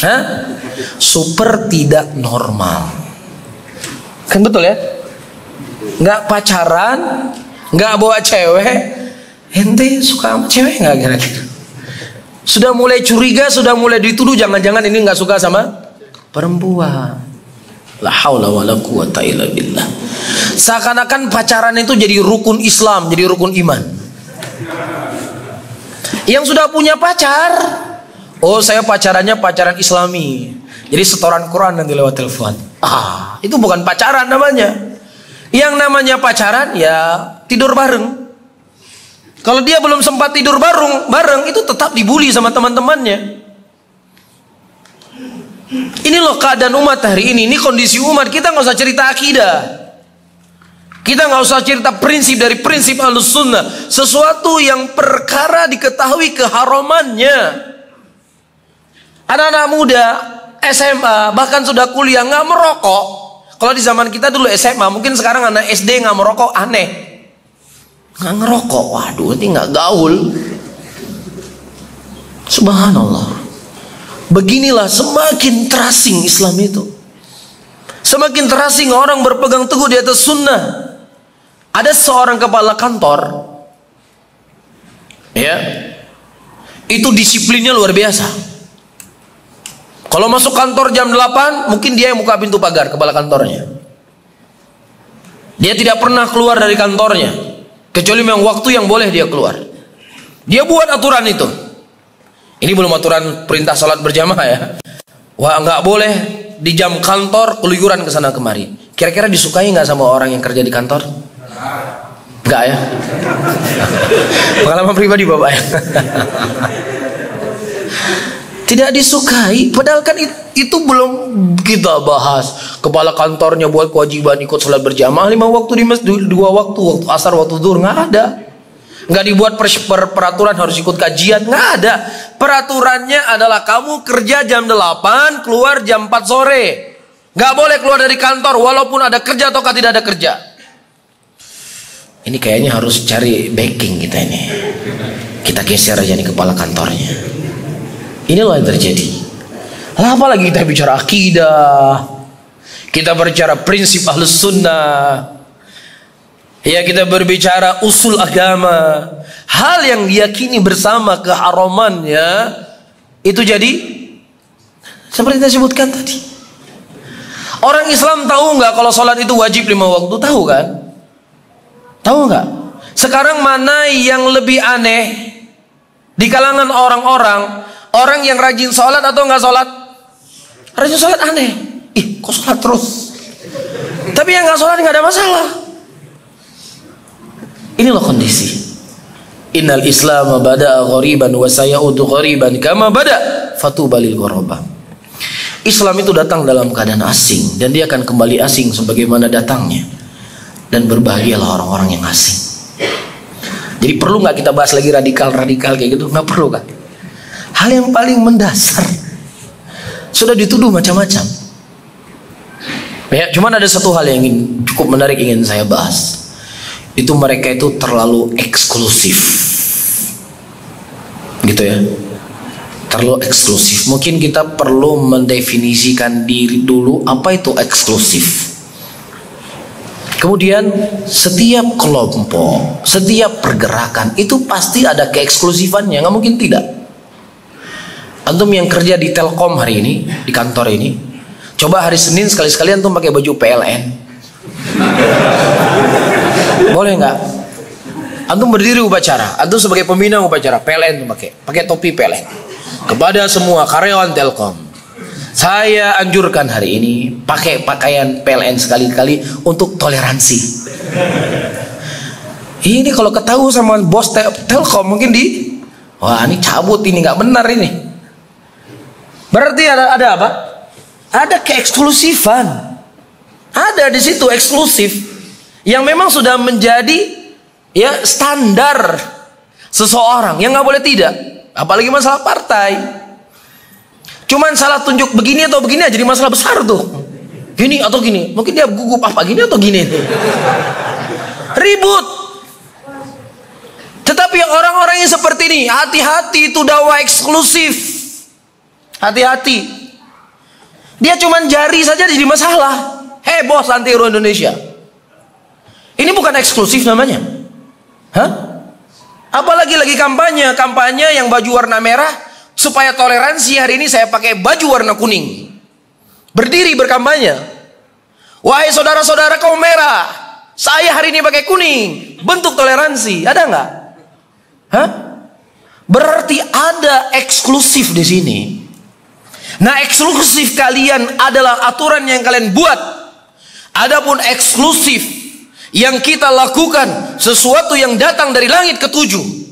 Hah? Super tidak normal. Kan betul ya? Nggak pacaran, nggak bawa cewek, Ente suka sama cewek nggak kira-kira? Sudah mulai curiga, sudah mulai dituduh jangan-jangan ini nggak suka sama perempuan. La haula wala quwata illa billah. Seakan-akan pacaran itu jadi rukun Islam, jadi rukun iman. Yang sudah punya pacar, oh saya pacarannya pacaran Islami. Jadi setoran Quran nanti lewat telepon. Ah, itu bukan pacaran namanya. Yang namanya pacaran ya tidur bareng. Kalau dia belum sempat tidur bareng, bareng itu tetap dibully sama teman-temannya. Ini loh keadaan umat hari ini. Ini kondisi umat. Kita nggak usah cerita akidah. Kita nggak usah cerita prinsip dari prinsip alus sunnah. Sesuatu yang perkara diketahui keharamannya. Anak-anak muda SMA bahkan sudah kuliah nggak merokok. Kalau di zaman kita dulu SMA, mungkin sekarang anak SD nggak merokok aneh nggak ngerokok waduh ini nggak gaul subhanallah beginilah semakin terasing Islam itu. Semakin terasing orang berpegang teguh di atas sunnah. Ada seorang kepala kantor. Ya. Itu disiplinnya luar biasa. Kalau masuk kantor jam 8 mungkin dia yang buka pintu pagar kepala kantornya. Dia tidak pernah keluar dari kantornya. Kecuali memang waktu yang boleh dia keluar. Dia buat aturan itu. Ini belum aturan perintah salat berjamaah ya. Wah nggak boleh di jam kantor keluyuran ke sana kemari. Kira-kira disukai nggak sama orang yang kerja di kantor? Enggak ya? Pengalaman pribadi Bapak ya? Tidak disukai, padahal kan itu belum kita bahas. Kepala kantornya buat kewajiban ikut sholat berjamaah lima waktu di masjid, dua waktu, waktu asar, waktu zuhur nggak ada. Nggak dibuat per, per, peraturan harus ikut kajian, nggak ada. Peraturannya adalah kamu kerja jam 8, keluar jam 4 sore. Nggak boleh keluar dari kantor walaupun ada kerja atau tidak ada kerja. Ini kayaknya harus cari backing kita ini. Kita geser aja nih kepala kantornya. Inilah yang terjadi. Lah apalagi kita bicara akidah. Kita berbicara prinsip ahlus sunnah. Ya kita berbicara usul agama. Hal yang diyakini bersama keharamannya. Itu jadi. Seperti saya sebutkan tadi. Orang Islam tahu nggak kalau sholat itu wajib lima waktu? Tahu kan? Tahu nggak? Sekarang mana yang lebih aneh di kalangan orang-orang, orang yang rajin sholat atau nggak sholat? Rajin sholat aneh. Ih, kok sholat terus? Tapi yang nggak sholat nggak ada masalah. Inilah kondisi. Innal Islam bada ghariban wa sayaudu ghariban kama bada fatuba lil ghuraba. Islam itu datang dalam keadaan asing dan dia akan kembali asing sebagaimana datangnya dan berbahagialah orang-orang yang asing. Jadi perlu nggak kita bahas lagi radikal-radikal kayak gitu? Nggak perlu kan? Hal yang paling mendasar sudah dituduh macam-macam. Ya, cuman ada satu hal yang ingin cukup menarik ingin saya bahas. Itu mereka itu terlalu eksklusif. Gitu ya. Terlalu eksklusif. Mungkin kita perlu mendefinisikan diri dulu apa itu eksklusif. Kemudian setiap kelompok, setiap pergerakan itu pasti ada keeksklusifannya, nggak mungkin tidak. Antum yang kerja di Telkom hari ini, di kantor ini, coba hari Senin sekali-sekali antum pakai baju PLN. Boleh nggak? Antum berdiri upacara, antum sebagai pembina upacara PLN pakai, pakai topi PLN. Kepada semua karyawan Telkom, saya anjurkan hari ini pakai pakaian PLN sekali-kali untuk toleransi. Ini kalau ketahui sama bos tel Telkom mungkin di wah ini cabut ini nggak benar ini. Berarti ada ada apa? Ada keeksklusifan. Ada di situ eksklusif yang memang sudah menjadi ya standar seseorang yang nggak boleh tidak. Apalagi masalah partai. Cuman salah tunjuk begini atau begini jadi masalah besar tuh. Gini atau gini. Mungkin dia gugup apa gini atau gini. Ribut. Tetapi orang-orang yang seperti ini, hati-hati itu dakwah eksklusif. Hati-hati. Dia cuman jari saja jadi masalah. Hei bos anti Indonesia. Ini bukan eksklusif namanya. Hah? Apalagi lagi kampanye, kampanye yang baju warna merah supaya toleransi hari ini saya pakai baju warna kuning. Berdiri berkampanye. Wahai saudara-saudara kaum merah, saya hari ini pakai kuning. Bentuk toleransi, ada nggak? Hah? Berarti ada eksklusif di sini. Nah, eksklusif kalian adalah aturan yang kalian buat. Adapun eksklusif yang kita lakukan sesuatu yang datang dari langit ketujuh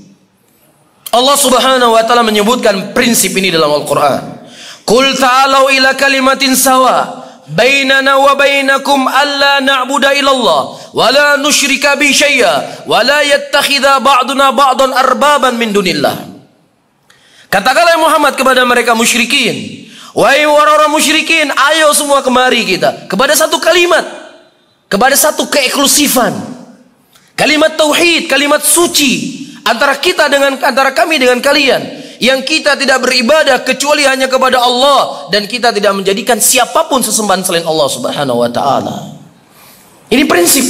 Allah Subhanahu wa taala menyebutkan prinsip ini dalam Al-Qur'an. Qul ta'alu ila kalimatin sawa bainana wa bainakum alla na'budu illallah wa la nusyrika bi syai'a wa la yattakhidha ba'duna ba'dan arbaban min dunillah. Katakanlah Muhammad kepada mereka musyrikin, wahai orang-orang musyrikin, ayo semua kemari kita kepada satu kalimat, kepada satu keeksklusifan. Kalimat tauhid, kalimat suci, antara kita dengan antara kami dengan kalian yang kita tidak beribadah kecuali hanya kepada Allah dan kita tidak menjadikan siapa pun sesembahan selain Allah Subhanahu wa taala. Ini prinsip.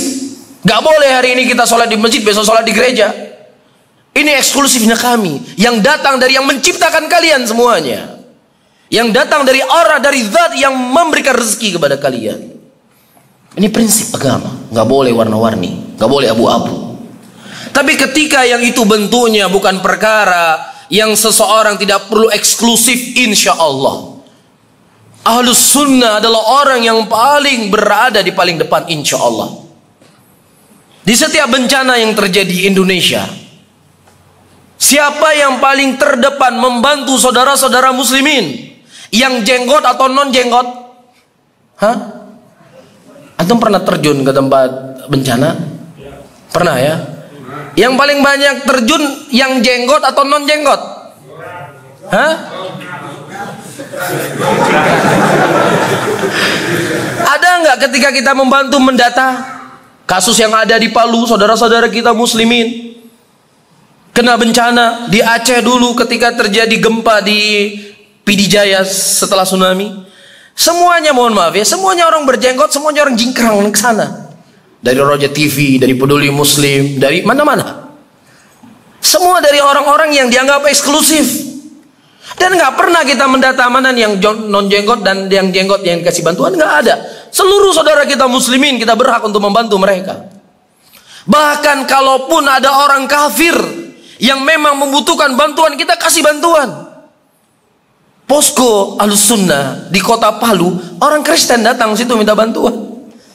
Gak boleh hari ini kita sholat di masjid, besok sholat di gereja. Ini eksklusifnya kami yang datang dari yang menciptakan kalian semuanya. Yang datang dari orang dari zat yang memberikan rezeki kepada kalian. Ini prinsip agama. Gak boleh warna-warni, gak boleh abu-abu. Tapi ketika yang itu bentuknya bukan perkara yang seseorang tidak perlu eksklusif insya Allah. Ahlus sunnah adalah orang yang paling berada di paling depan insya Allah. Di setiap bencana yang terjadi di Indonesia, siapa yang paling terdepan membantu saudara-saudara muslimin yang jenggot atau non jenggot? Hah? Antum pernah terjun ke tempat bencana? Pernah ya? Yang paling banyak terjun yang jenggot atau non jenggot? Hah? Ada nggak ketika kita membantu mendata Kasus yang ada di Palu, saudara-saudara kita muslimin kena bencana di Aceh dulu ketika terjadi gempa di Pidijaya setelah tsunami. Semuanya mohon maaf ya, semuanya orang berjenggot, semuanya orang jingkrang ke sana. Dari Roja TV, dari Peduli Muslim, dari mana-mana. Semua dari orang-orang yang dianggap eksklusif. Dan nggak pernah kita mendata mana yang non jenggot dan yang jenggot yang dikasih bantuan nggak ada. Seluruh saudara kita muslimin kita berhak untuk membantu mereka. Bahkan kalaupun ada orang kafir yang memang membutuhkan bantuan kita kasih bantuan. Posko alus sunnah di kota Palu orang Kristen datang situ minta bantuan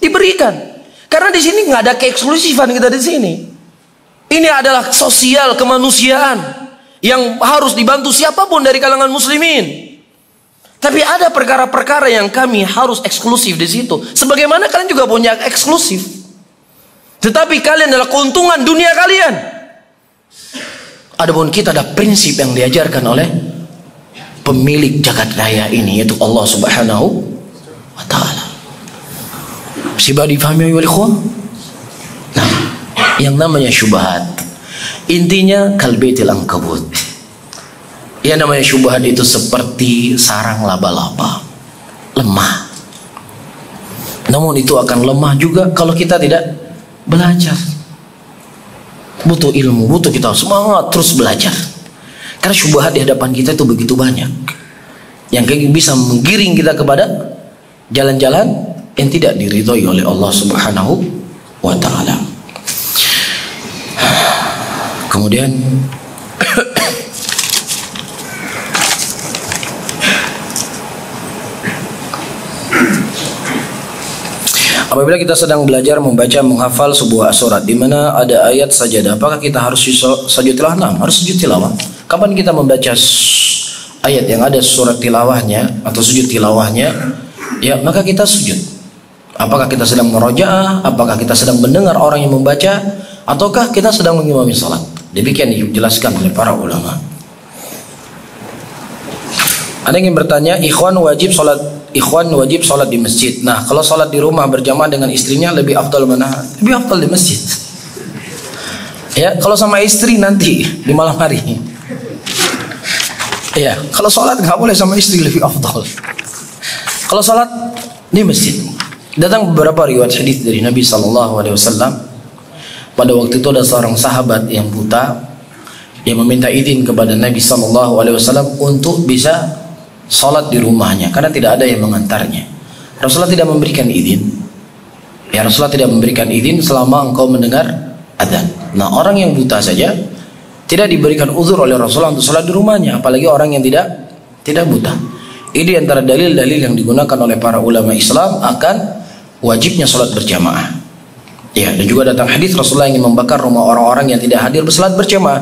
diberikan karena di sini nggak ada keeksklusifan kita di sini. Ini adalah sosial kemanusiaan yang harus dibantu siapa pun dari kalangan muslimin. Tapi ada perkara-perkara yang kami harus eksklusif di situ. Sebagaimana kalian juga punya eksklusif. Tetapi kalian adalah keuntungan dunia kalian. Adapun kita ada prinsip yang diajarkan oleh pemilik jagat raya ini yaitu Allah Subhanahu wa taala. Siba difahami oleh Nah, yang namanya syubhat intinya kalbetil angkabut Ya namanya syubhat itu seperti sarang laba-laba. Lemah. Namun itu akan lemah juga kalau kita tidak belajar. Butuh ilmu, butuh kita semangat terus belajar. Karena syubhat di hadapan kita itu begitu banyak. Yang bisa menggiring kita kepada jalan-jalan yang tidak diridhoi oleh Allah Subhanahu wa taala. Kemudian Apabila kita sedang belajar membaca menghafal sebuah surat di mana ada ayat sajadah, apakah kita harus sujud tilawah? Harus sujud tilawah. Kapan kita membaca ayat yang ada surat tilawahnya atau sujud tilawahnya, ya maka kita sujud. Apakah kita sedang merojaah, apakah kita sedang mendengar orang yang membaca, ataukah kita sedang mengimami salat? Demikian dijelaskan oleh para ulama. Ada yang bertanya, ikhwan wajib salat ikhwan wajib sholat di masjid. Nah, kalau sholat di rumah berjamaah dengan istrinya lebih afdal mana? Lebih afdal di masjid. Ya, kalau sama istri nanti di malam hari. Ya, kalau sholat nggak boleh sama istri lebih afdal. Kalau sholat di masjid. Datang beberapa riwayat hadis dari Nabi Shallallahu Alaihi Wasallam. Pada waktu itu ada seorang sahabat yang buta yang meminta izin kepada Nabi Shallallahu Alaihi Wasallam untuk bisa sholat di rumahnya karena tidak ada yang mengantarnya. Rasulullah tidak memberikan izin. Ya Rasulullah tidak memberikan izin selama engkau mendengar adzan. Nah orang yang buta saja tidak diberikan uzur oleh Rasulullah untuk sholat di rumahnya, apalagi orang yang tidak tidak buta. Ini antara dalil-dalil yang digunakan oleh para ulama Islam akan wajibnya sholat berjamaah. Ya, dan juga datang hadis Rasulullah ingin membakar rumah orang-orang yang tidak hadir bersalat berjamaah.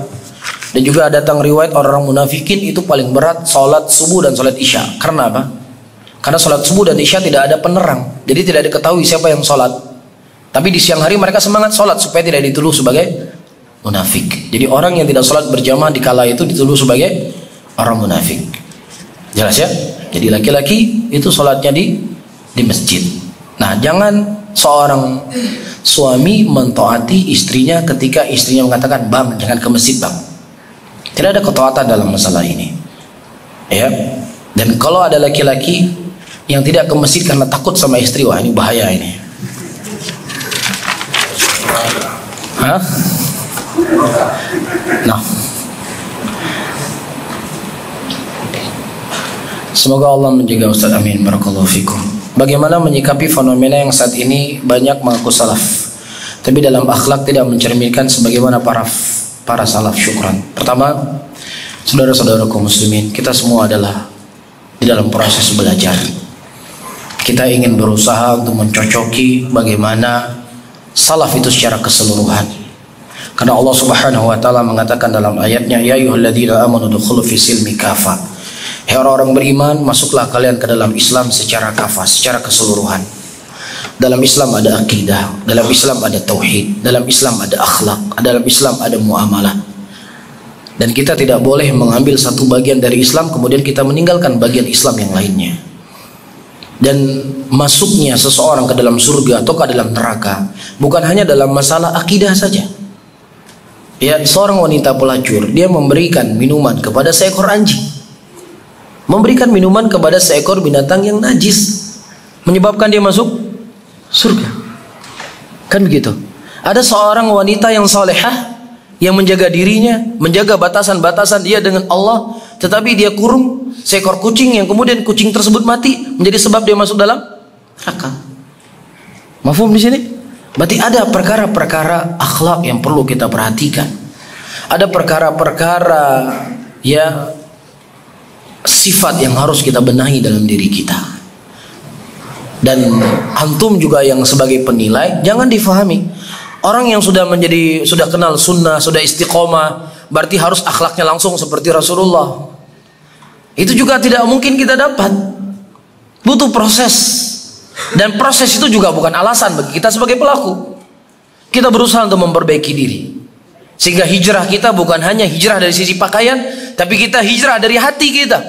Dan juga datang riwayat orang-orang munafikin itu paling berat salat subuh dan salat isya. Karena apa? Karena salat subuh dan isya tidak ada penerang. Jadi tidak diketahui siapa yang salat. Tapi di siang hari mereka semangat salat supaya tidak dituduh sebagai munafik. Jadi orang yang tidak salat berjamaah di kala itu dituduh sebagai orang munafik. Jelas ya? Jadi laki-laki itu salatnya di di masjid. Nah, jangan seorang suami mentaati istrinya ketika istrinya mengatakan, "Bang, jangan ke masjid, Bang." Tidak ada ketaatan dalam masalah ini. Ya. Dan kalau ada laki-laki yang tidak ke masjid karena takut sama istri, wah ini bahaya ini. Hah? Nah. Semoga Allah menjaga Ustaz Amin Barakallahu fikum. Bagaimana menyikapi fenomena yang saat ini banyak mengaku salaf Tapi dalam akhlak tidak mencerminkan sebagaimana para para salaf syukran. Pertama, saudara-saudaraku muslimin, kita semua adalah di dalam proses belajar. Kita ingin berusaha untuk mencocoki bagaimana salaf itu secara keseluruhan. Karena Allah Subhanahu wa taala mengatakan dalam ayatnya ya ayyuhalladzina amanu dukhulu fi silmi kafa. Hai orang-orang beriman, masuklah kalian ke dalam Islam secara kafah, secara keseluruhan. Dalam Islam ada akidah, dalam Islam ada tauhid, dalam Islam ada akhlak, dalam Islam ada muamalah. Dan kita tidak boleh mengambil satu bagian dari Islam kemudian kita meninggalkan bagian Islam yang lainnya. Dan masuknya seseorang ke dalam surga atau ke dalam neraka bukan hanya dalam masalah akidah saja. Ya, seorang wanita pelacur, dia memberikan minuman kepada seekor anjing. Memberikan minuman kepada seekor binatang yang najis menyebabkan dia masuk surga. Kan begitu. Ada seorang wanita yang salehah yang menjaga dirinya, menjaga batasan-batasan dia dengan Allah, tetapi dia kurung seekor kucing yang kemudian kucing tersebut mati menjadi sebab dia masuk dalam neraka. Mafhum di sini? Berarti ada perkara-perkara akhlak yang perlu kita perhatikan. Ada perkara-perkara ya sifat yang harus kita benahi dalam diri kita. Dan antum juga yang sebagai penilai jangan difahami Orang yang sudah menjadi sudah kenal sunnah, sudah istiqomah, berarti harus akhlaknya langsung seperti Rasulullah. Itu juga tidak mungkin kita dapat. Butuh proses. Dan proses itu juga bukan alasan bagi kita sebagai pelaku. Kita berusaha untuk memperbaiki diri. Sehingga hijrah kita bukan hanya hijrah dari sisi pakaian, tapi kita hijrah dari hati kita.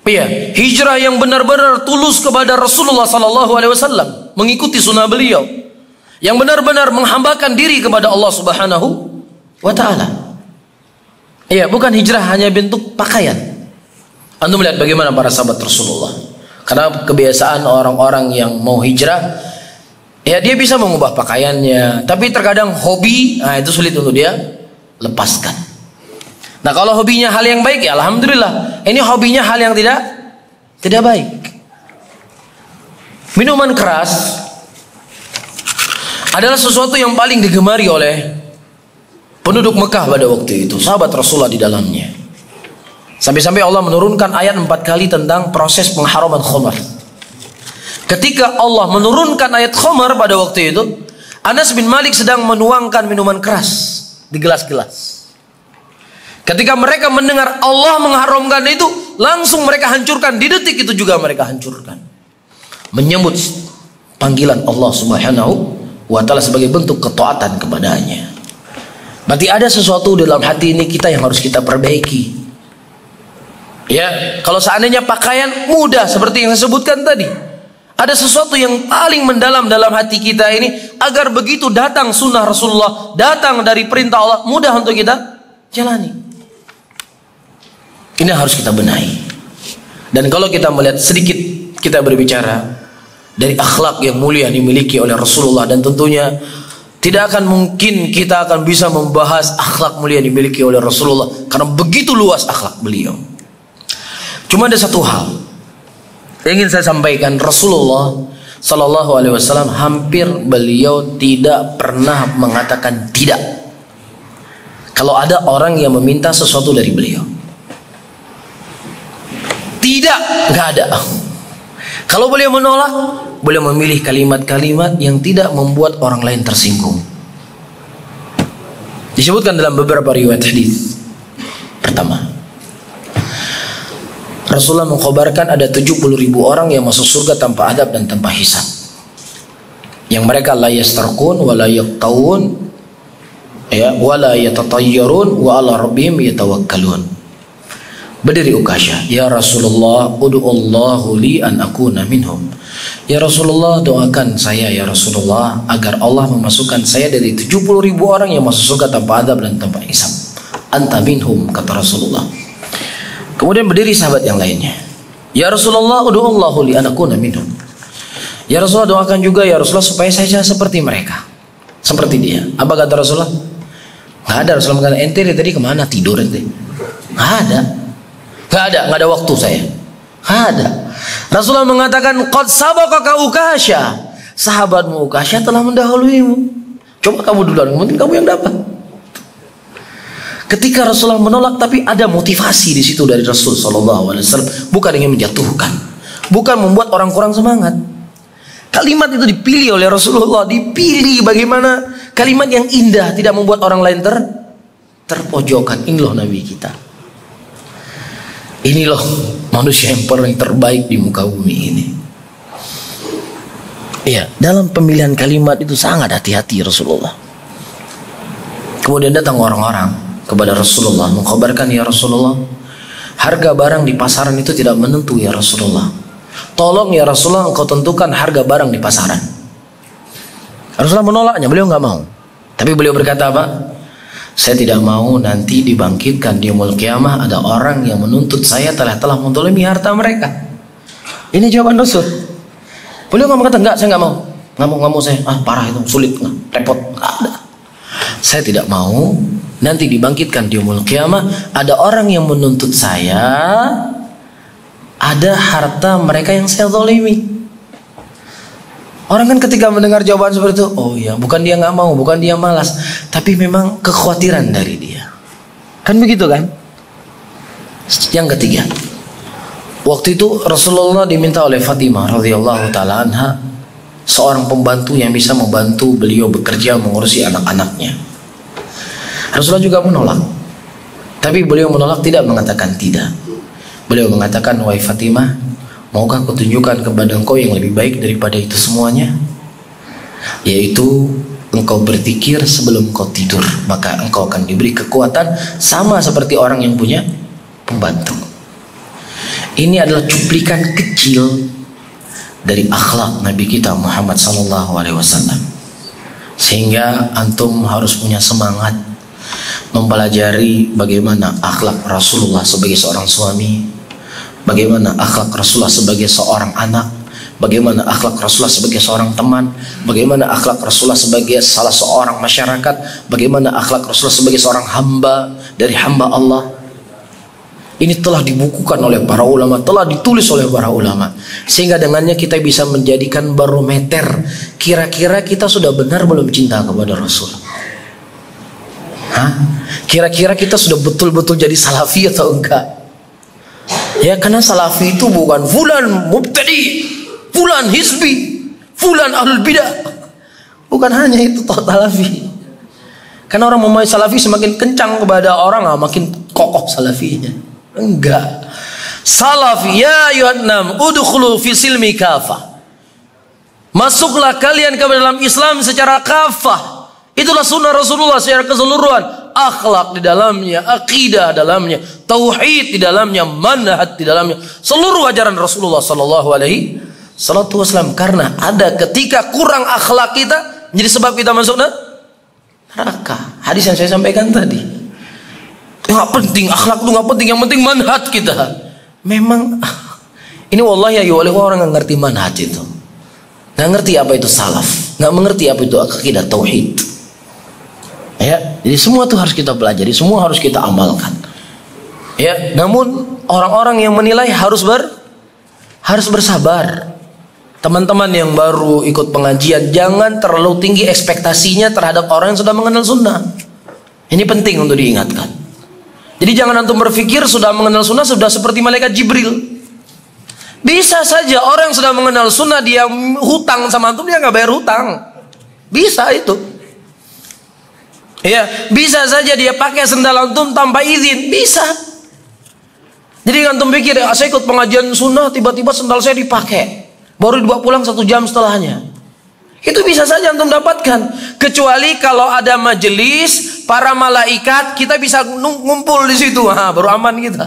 Iya, hijrah yang benar-benar tulus kepada Rasulullah sallallahu alaihi wasallam, mengikuti sunnah beliau yang benar-benar menghambakan diri kepada Allah Subhanahu wa taala. Iya, bukan hijrah hanya bentuk pakaian. Anda melihat bagaimana para sahabat Rasulullah. Karena kebiasaan orang-orang yang mau hijrah ya dia bisa mengubah pakaiannya, tapi terkadang hobi, nah itu sulit untuk dia lepaskan. Nah, kalau hobinya hal yang baik ya alhamdulillah. Ini hobinya hal yang tidak tidak baik. Minuman keras adalah sesuatu yang paling digemari oleh penduduk Mekah pada waktu itu, sahabat Rasulullah di dalamnya. Sampai-sampai Allah menurunkan ayat empat kali tentang proses pengharaman khamar. Ketika Allah menurunkan ayat khamar pada waktu itu, Anas bin Malik sedang menuangkan minuman keras di gelas-gelas. Ketika mereka mendengar Allah mengharamkan itu, langsung mereka hancurkan. Di detik itu juga mereka hancurkan. Menyambut panggilan Allah Subhanahu wa ta'ala sebagai bentuk ketaatan kepadanya. Berarti ada sesuatu dalam hati ini kita yang harus kita perbaiki. Ya, kalau seandainya pakaian mudah seperti yang saya sebutkan tadi. Ada sesuatu yang paling mendalam dalam hati kita ini agar begitu datang sunnah Rasulullah, datang dari perintah Allah, mudah untuk kita jalani. Ini harus kita benahi. Dan kalau kita melihat sedikit kita berbicara dari akhlak yang mulia dimiliki oleh Rasulullah dan tentunya tidak akan mungkin kita akan bisa membahas akhlak mulia dimiliki oleh Rasulullah karena begitu luas akhlak beliau. Cuma ada satu hal yang ingin saya sampaikan Rasulullah Sallallahu Alaihi Wasallam hampir beliau tidak pernah mengatakan tidak. Kalau ada orang yang meminta sesuatu dari beliau, tidak, nggak ada. Kalau beliau menolak, beliau memilih kalimat-kalimat yang tidak membuat orang lain tersinggung. Disebutkan dalam beberapa riwayat hadis. Pertama, Rasulullah mengkhabarkan ada 70 ribu orang yang masuk surga tanpa adab dan tanpa hisab. Yang mereka la yastarqun wa la yaqtawun ya wa la yatatayyarun wa ala rabbihim yatawakkalun. Berdiri Ukasha, Ya Rasulullah, Allahu li an akuna minhum. Ya Rasulullah, doakan saya ya Rasulullah agar Allah memasukkan saya dari 70 ribu orang yang masuk surga tanpa adab dan tanpa hisab. Anta minhum, kata Rasulullah. Kemudian berdiri sahabat yang lainnya. Ya Rasulullah, Allahu li an akuna minhum. Ya Rasulullah, doakan juga ya Rasulullah supaya saya seperti mereka. Seperti dia. Apa kata Rasulullah? Nggak ada Rasulullah mengatakan ente tadi ke mana tidur ente? Nggak ada. Gak ada, gak ada waktu saya. Gak ada. Rasulullah mengatakan, Qad sabaqaka Ukasha. Sahabatmu Ukasha telah mendahuluimu. Coba kamu duluan, mungkin kamu yang dapat. Ketika Rasulullah menolak, tapi ada motivasi di situ dari Rasul Sallallahu Alaihi Wasallam, bukan ingin menjatuhkan, bukan membuat orang kurang semangat. Kalimat itu dipilih oleh Rasulullah, dipilih bagaimana kalimat yang indah tidak membuat orang lain ter terpojokan. Ini loh Nabi kita. Ini loh manusia yang paling terbaik di muka bumi ini. Iya, dalam pemilihan kalimat itu sangat hati-hati Rasulullah. Kemudian datang orang-orang kepada Rasulullah mengkhabarkan ya Rasulullah, harga barang di pasaran itu tidak menentu ya Rasulullah. Tolong ya Rasulullah engkau tentukan harga barang di pasaran. Rasulullah menolaknya, beliau nggak mau. Tapi beliau berkata apa? Saya tidak mau nanti dibangkitkan di umul kiamah ada orang yang menuntut saya telah telah mentolimi harta mereka. Ini jawaban Rasul. Beliau nggak berkata enggak, saya nggak mau. Nggak mau, nggak mau saya. Ah parah itu, sulit, nggak, repot. Nggak ada. Saya tidak mau nanti dibangkitkan di umul kiamah ada orang yang menuntut saya ada harta mereka yang saya zalimi. Orang kan ketika mendengar jawaban seperti itu, oh iya, bukan dia nggak mau, bukan dia malas, tapi memang kekhawatiran dari dia. Kan begitu kan? Yang ketiga, waktu itu Rasulullah diminta oleh Fatimah radhiyallahu taala anha seorang pembantu yang bisa membantu beliau bekerja mengurusi anak-anaknya. Rasulullah juga menolak. Tapi beliau menolak tidak mengatakan tidak. Beliau mengatakan, "Wahai Fatimah, maukah aku tunjukkan kepada engkau yang lebih baik daripada itu semuanya?" Yaitu engkau berpikir sebelum engkau tidur, maka engkau akan diberi kekuatan sama seperti orang yang punya pembantu. Ini adalah cuplikan kecil dari akhlak Nabi kita Muhammad sallallahu alaihi wasallam. Sehingga antum harus punya semangat mempelajari bagaimana akhlak Rasulullah sebagai seorang suami, bagaimana akhlak Rasulullah sebagai seorang anak, bagaimana akhlak Rasulullah sebagai seorang teman, bagaimana akhlak Rasulullah sebagai salah seorang masyarakat, bagaimana akhlak Rasulullah sebagai seorang hamba dari hamba Allah. Ini telah dibukukan oleh para ulama, telah ditulis oleh para ulama. Sehingga dengannya kita bisa menjadikan barometer. Kira-kira kita sudah benar belum cinta kepada Rasul? Kira-kira kita sudah betul-betul jadi salafi atau enggak? Ya karena salafi itu bukan fulan mubtadi, fulan hizbi, fulan ahlul bidah. Bukan hanya itu toh salafi. Karena orang memulai salafi semakin kencang kepada orang ah, makin kokoh salafinya. Enggak. Salafi ya yuhannam udkhulu fi silmi kafah. Masuklah kalian ke dalam Islam secara kafah. Itulah sunnah Rasulullah secara keseluruhan akhlak di dalamnya, akidah dalamnya, tauhid di dalamnya, manhaj di dalamnya, seluruh ajaran Rasulullah sallallahu alaihi salatu wasallam karena ada ketika kurang akhlak kita jadi sebab kita masuk neraka. Hadis yang saya sampaikan tadi. Nggak penting akhlak itu nggak penting, yang penting manhaj kita. Memang ini wallahi ya oleh orang yang ngerti manhaj itu. Nggak ngerti apa itu salaf, nggak mengerti apa itu akidah tauhid. Ya, jadi semua itu harus kita pelajari, semua harus kita amalkan. Ya, namun orang-orang yang menilai harus ber harus bersabar. Teman-teman yang baru ikut pengajian, jangan terlalu tinggi ekspektasinya terhadap orang yang sudah mengenal sunnah. Ini penting untuk diingatkan. Jadi jangan antum berpikir sudah mengenal sunnah sudah seperti malaikat Jibril. Bisa saja orang yang sudah mengenal sunnah dia hutang sama antum dia nggak bayar hutang. Bisa itu. Ya, bisa saja dia pakai sendal antum tanpa izin, bisa. Jadi antum pikir, ya, saya ikut pengajian sunnah, tiba-tiba sendal saya dipakai. Baru dibawa pulang satu jam setelahnya. Itu bisa saja antum dapatkan. Kecuali kalau ada majelis, para malaikat, kita bisa ngumpul di situ. Ha, baru aman kita.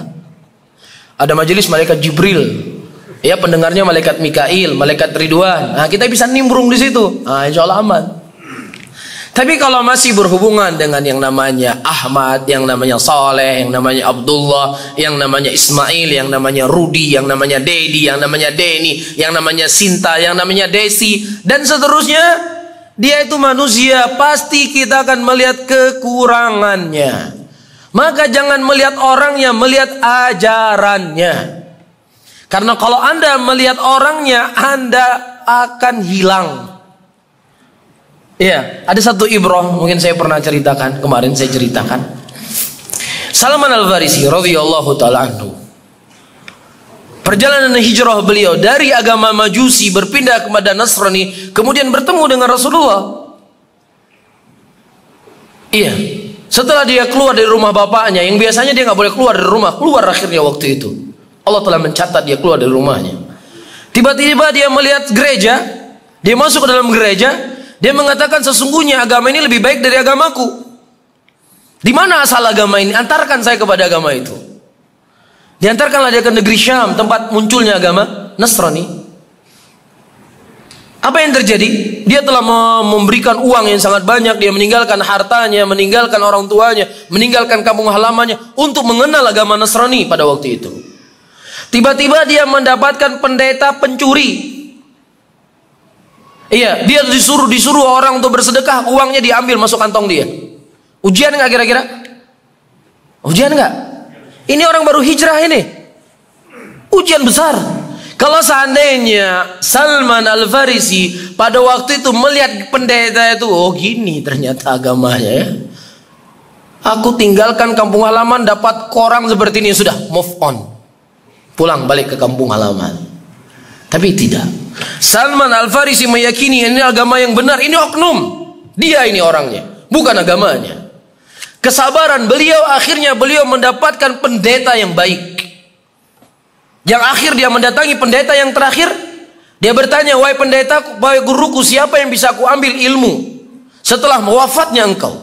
Ada majelis malaikat Jibril. Ya pendengarnya malaikat Mikail, malaikat Ridwan. Nah, kita bisa nimbrung di situ. Nah, insya Allah aman. Tapi kalau masih berhubungan dengan yang namanya Ahmad, yang namanya Saleh, yang namanya Abdullah, yang namanya Ismail, yang namanya Rudi, yang namanya Dedi, yang namanya Deni, yang namanya Sinta, yang namanya Desi, dan seterusnya, dia itu manusia, pasti kita akan melihat kekurangannya. Maka jangan melihat orangnya, melihat ajarannya. Karena kalau Anda melihat orangnya, Anda akan hilang Iya, ada satu ibroh mungkin saya pernah ceritakan kemarin saya ceritakan. Salman Al Farisi radhiyallahu taala anhu. perjalanan hijrah beliau dari agama Majusi berpindah kepada Nasrani kemudian bertemu dengan Rasulullah iya setelah dia keluar dari rumah bapaknya yang biasanya dia nggak boleh keluar dari rumah keluar akhirnya waktu itu Allah telah mencatat dia keluar dari rumahnya tiba-tiba dia melihat gereja dia masuk ke dalam gereja dia mengatakan sesungguhnya agama ini lebih baik dari agamaku di mana asal agama ini antarkan saya kepada agama itu Diantarkanlah dia ke negeri Syam, tempat munculnya agama Nasrani. Apa yang terjadi? Dia telah memberikan uang yang sangat banyak, dia meninggalkan hartanya, meninggalkan orang tuanya, meninggalkan kampung halamannya untuk mengenal agama Nasrani pada waktu itu. Tiba-tiba dia mendapatkan pendeta pencuri. Iya, dia disuruh disuruh orang untuk bersedekah, uangnya diambil masuk kantong dia. Ujian nggak kira-kira? Ujian nggak? Ini orang baru hijrah ini. Ujian besar. Kalau seandainya Salman Al-Farisi pada waktu itu melihat pendeta itu, oh gini ternyata agamanya ya. Aku tinggalkan kampung halaman dapat korang seperti ini sudah move on. Pulang balik ke kampung halaman. Tapi tidak. Salman Al-Farisi meyakini ini agama yang benar, ini oknum. Dia ini orangnya, bukan agamanya. Kesabaran beliau akhirnya beliau mendapatkan pendeta yang baik. Yang akhir dia mendatangi pendeta yang terakhir. Dia bertanya, wahai pendeta, wahai guruku, siapa yang bisa aku ambil ilmu? Setelah mewafatnya engkau.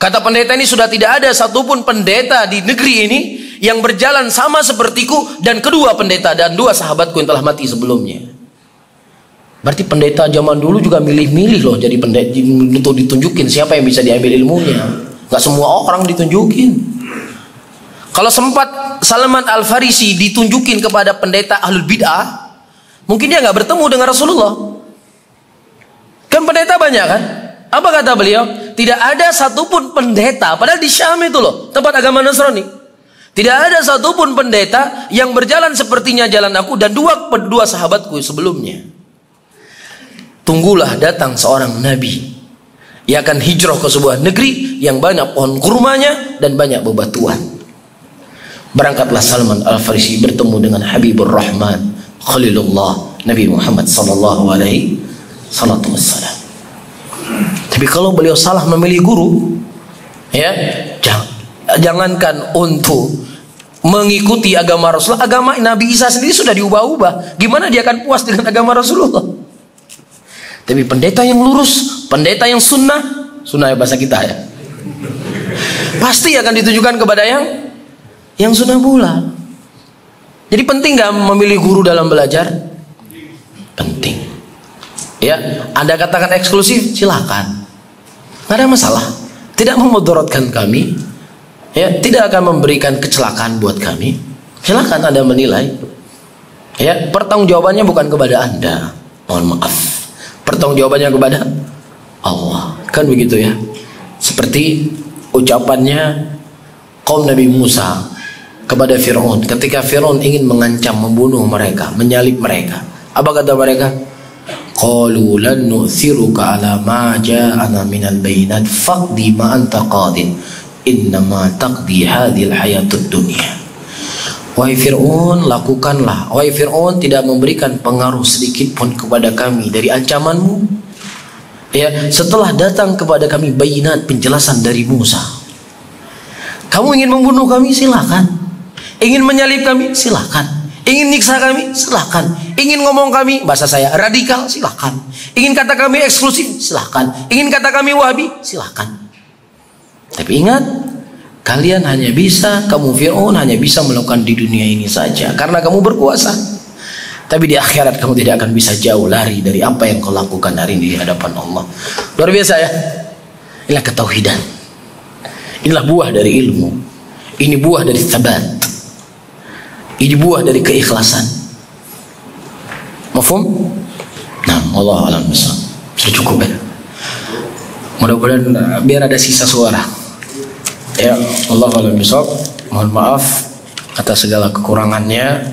Kata pendeta ini sudah tidak ada satupun pendeta di negeri ini yang berjalan sama sepertiku dan kedua pendeta dan dua sahabatku yang telah mati sebelumnya. Berarti pendeta zaman dulu juga milih-milih loh jadi pendeta untuk ditunjukin siapa yang bisa diambil ilmunya. Gak semua orang ditunjukin. Kalau sempat Salman Al Farisi ditunjukin kepada pendeta ahlul bid'ah, mungkin dia nggak bertemu dengan Rasulullah. Kan pendeta banyak kan? Apa kata beliau? Tidak ada satupun pendeta, padahal di Syam itu loh, tempat agama Nasrani. Tidak ada satupun pendeta yang berjalan sepertinya jalan aku dan dua dua sahabatku sebelumnya. Tunggulah datang seorang nabi ia akan hijrah ke sebuah negeri yang banyak pohon kurmanya dan banyak bebatuan. Berangkatlah Salman Al-Farisi bertemu dengan Habibur Rahman Khalilullah Nabi Muhammad sallallahu alaihi salatu. Tapi kalau beliau salah memilih guru, ya, jangankan untuk mengikuti agama Rasulullah, agama Nabi Isa sendiri sudah diubah-ubah. Gimana dia akan puas dengan agama Rasulullah? Tapi pendeta yang lurus, pendeta yang sunnah, sunnah ya bahasa kita ya. Pasti akan ditujukan kepada yang yang sunnah pula. Jadi penting gak memilih guru dalam belajar? Penting. Ya, Anda katakan eksklusif, silakan. Gak ada masalah. Tidak memudaratkan kami. Ya, tidak akan memberikan kecelakaan buat kami. Silakan Anda menilai. Ya, pertanggungjawabannya bukan kepada Anda. Mohon maaf pertanggungjawabannya kepada Allah kan begitu ya seperti ucapannya kaum Nabi Musa kepada Fir'aun ketika Fir'aun ingin mengancam membunuh mereka menyalib mereka apa kata mereka qalu lan nu'thiruka ala ma ja'ana minal bayinat faqdi ma anta qadin innama taqdi hadhil hayatud dunya Wahai Fir'aun, lakukanlah. Wahai Fir'aun, tidak memberikan pengaruh sedikit pun kepada kami dari ancamanmu. Ya, setelah datang kepada kami bayinat penjelasan dari Musa. Kamu ingin membunuh kami, silakan. Ingin menyalib kami, silakan. Ingin nyiksa kami, silakan. Ingin ngomong kami, bahasa saya radikal, silakan. Ingin kata kami eksklusif, silakan. Ingin kata kami wahabi, silakan. Tapi ingat, Kalian hanya bisa, kamu Fir'aun hanya bisa melakukan di dunia ini saja. Karena kamu berkuasa. Tapi di akhirat kamu tidak akan bisa jauh lari dari apa yang kau lakukan hari ini di hadapan Allah. Luar biasa ya. Inilah ketauhidan. Inilah buah dari ilmu. Ini buah dari tabat. Ini buah dari keikhlasan. Mafhum? Nah, Allah alam Sudah cukup ya. Mudah-mudahan biar ada sisa suara. Ya, Allah alam bisawab. Mohon maaf atas segala kekurangannya.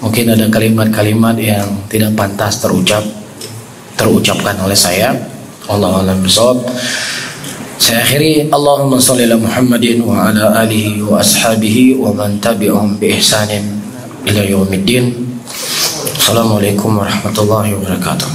Mungkin ada kalimat-kalimat yang tidak pantas terucap terucapkan oleh saya. Allah alam bisawab. Saya akhiri Allahumma salli ala Muhammadin wa ala alihi wa ashabihi wa man tabi'ahum bi ihsanin ila yaumiddin. Assalamualaikum warahmatullahi wabarakatuh.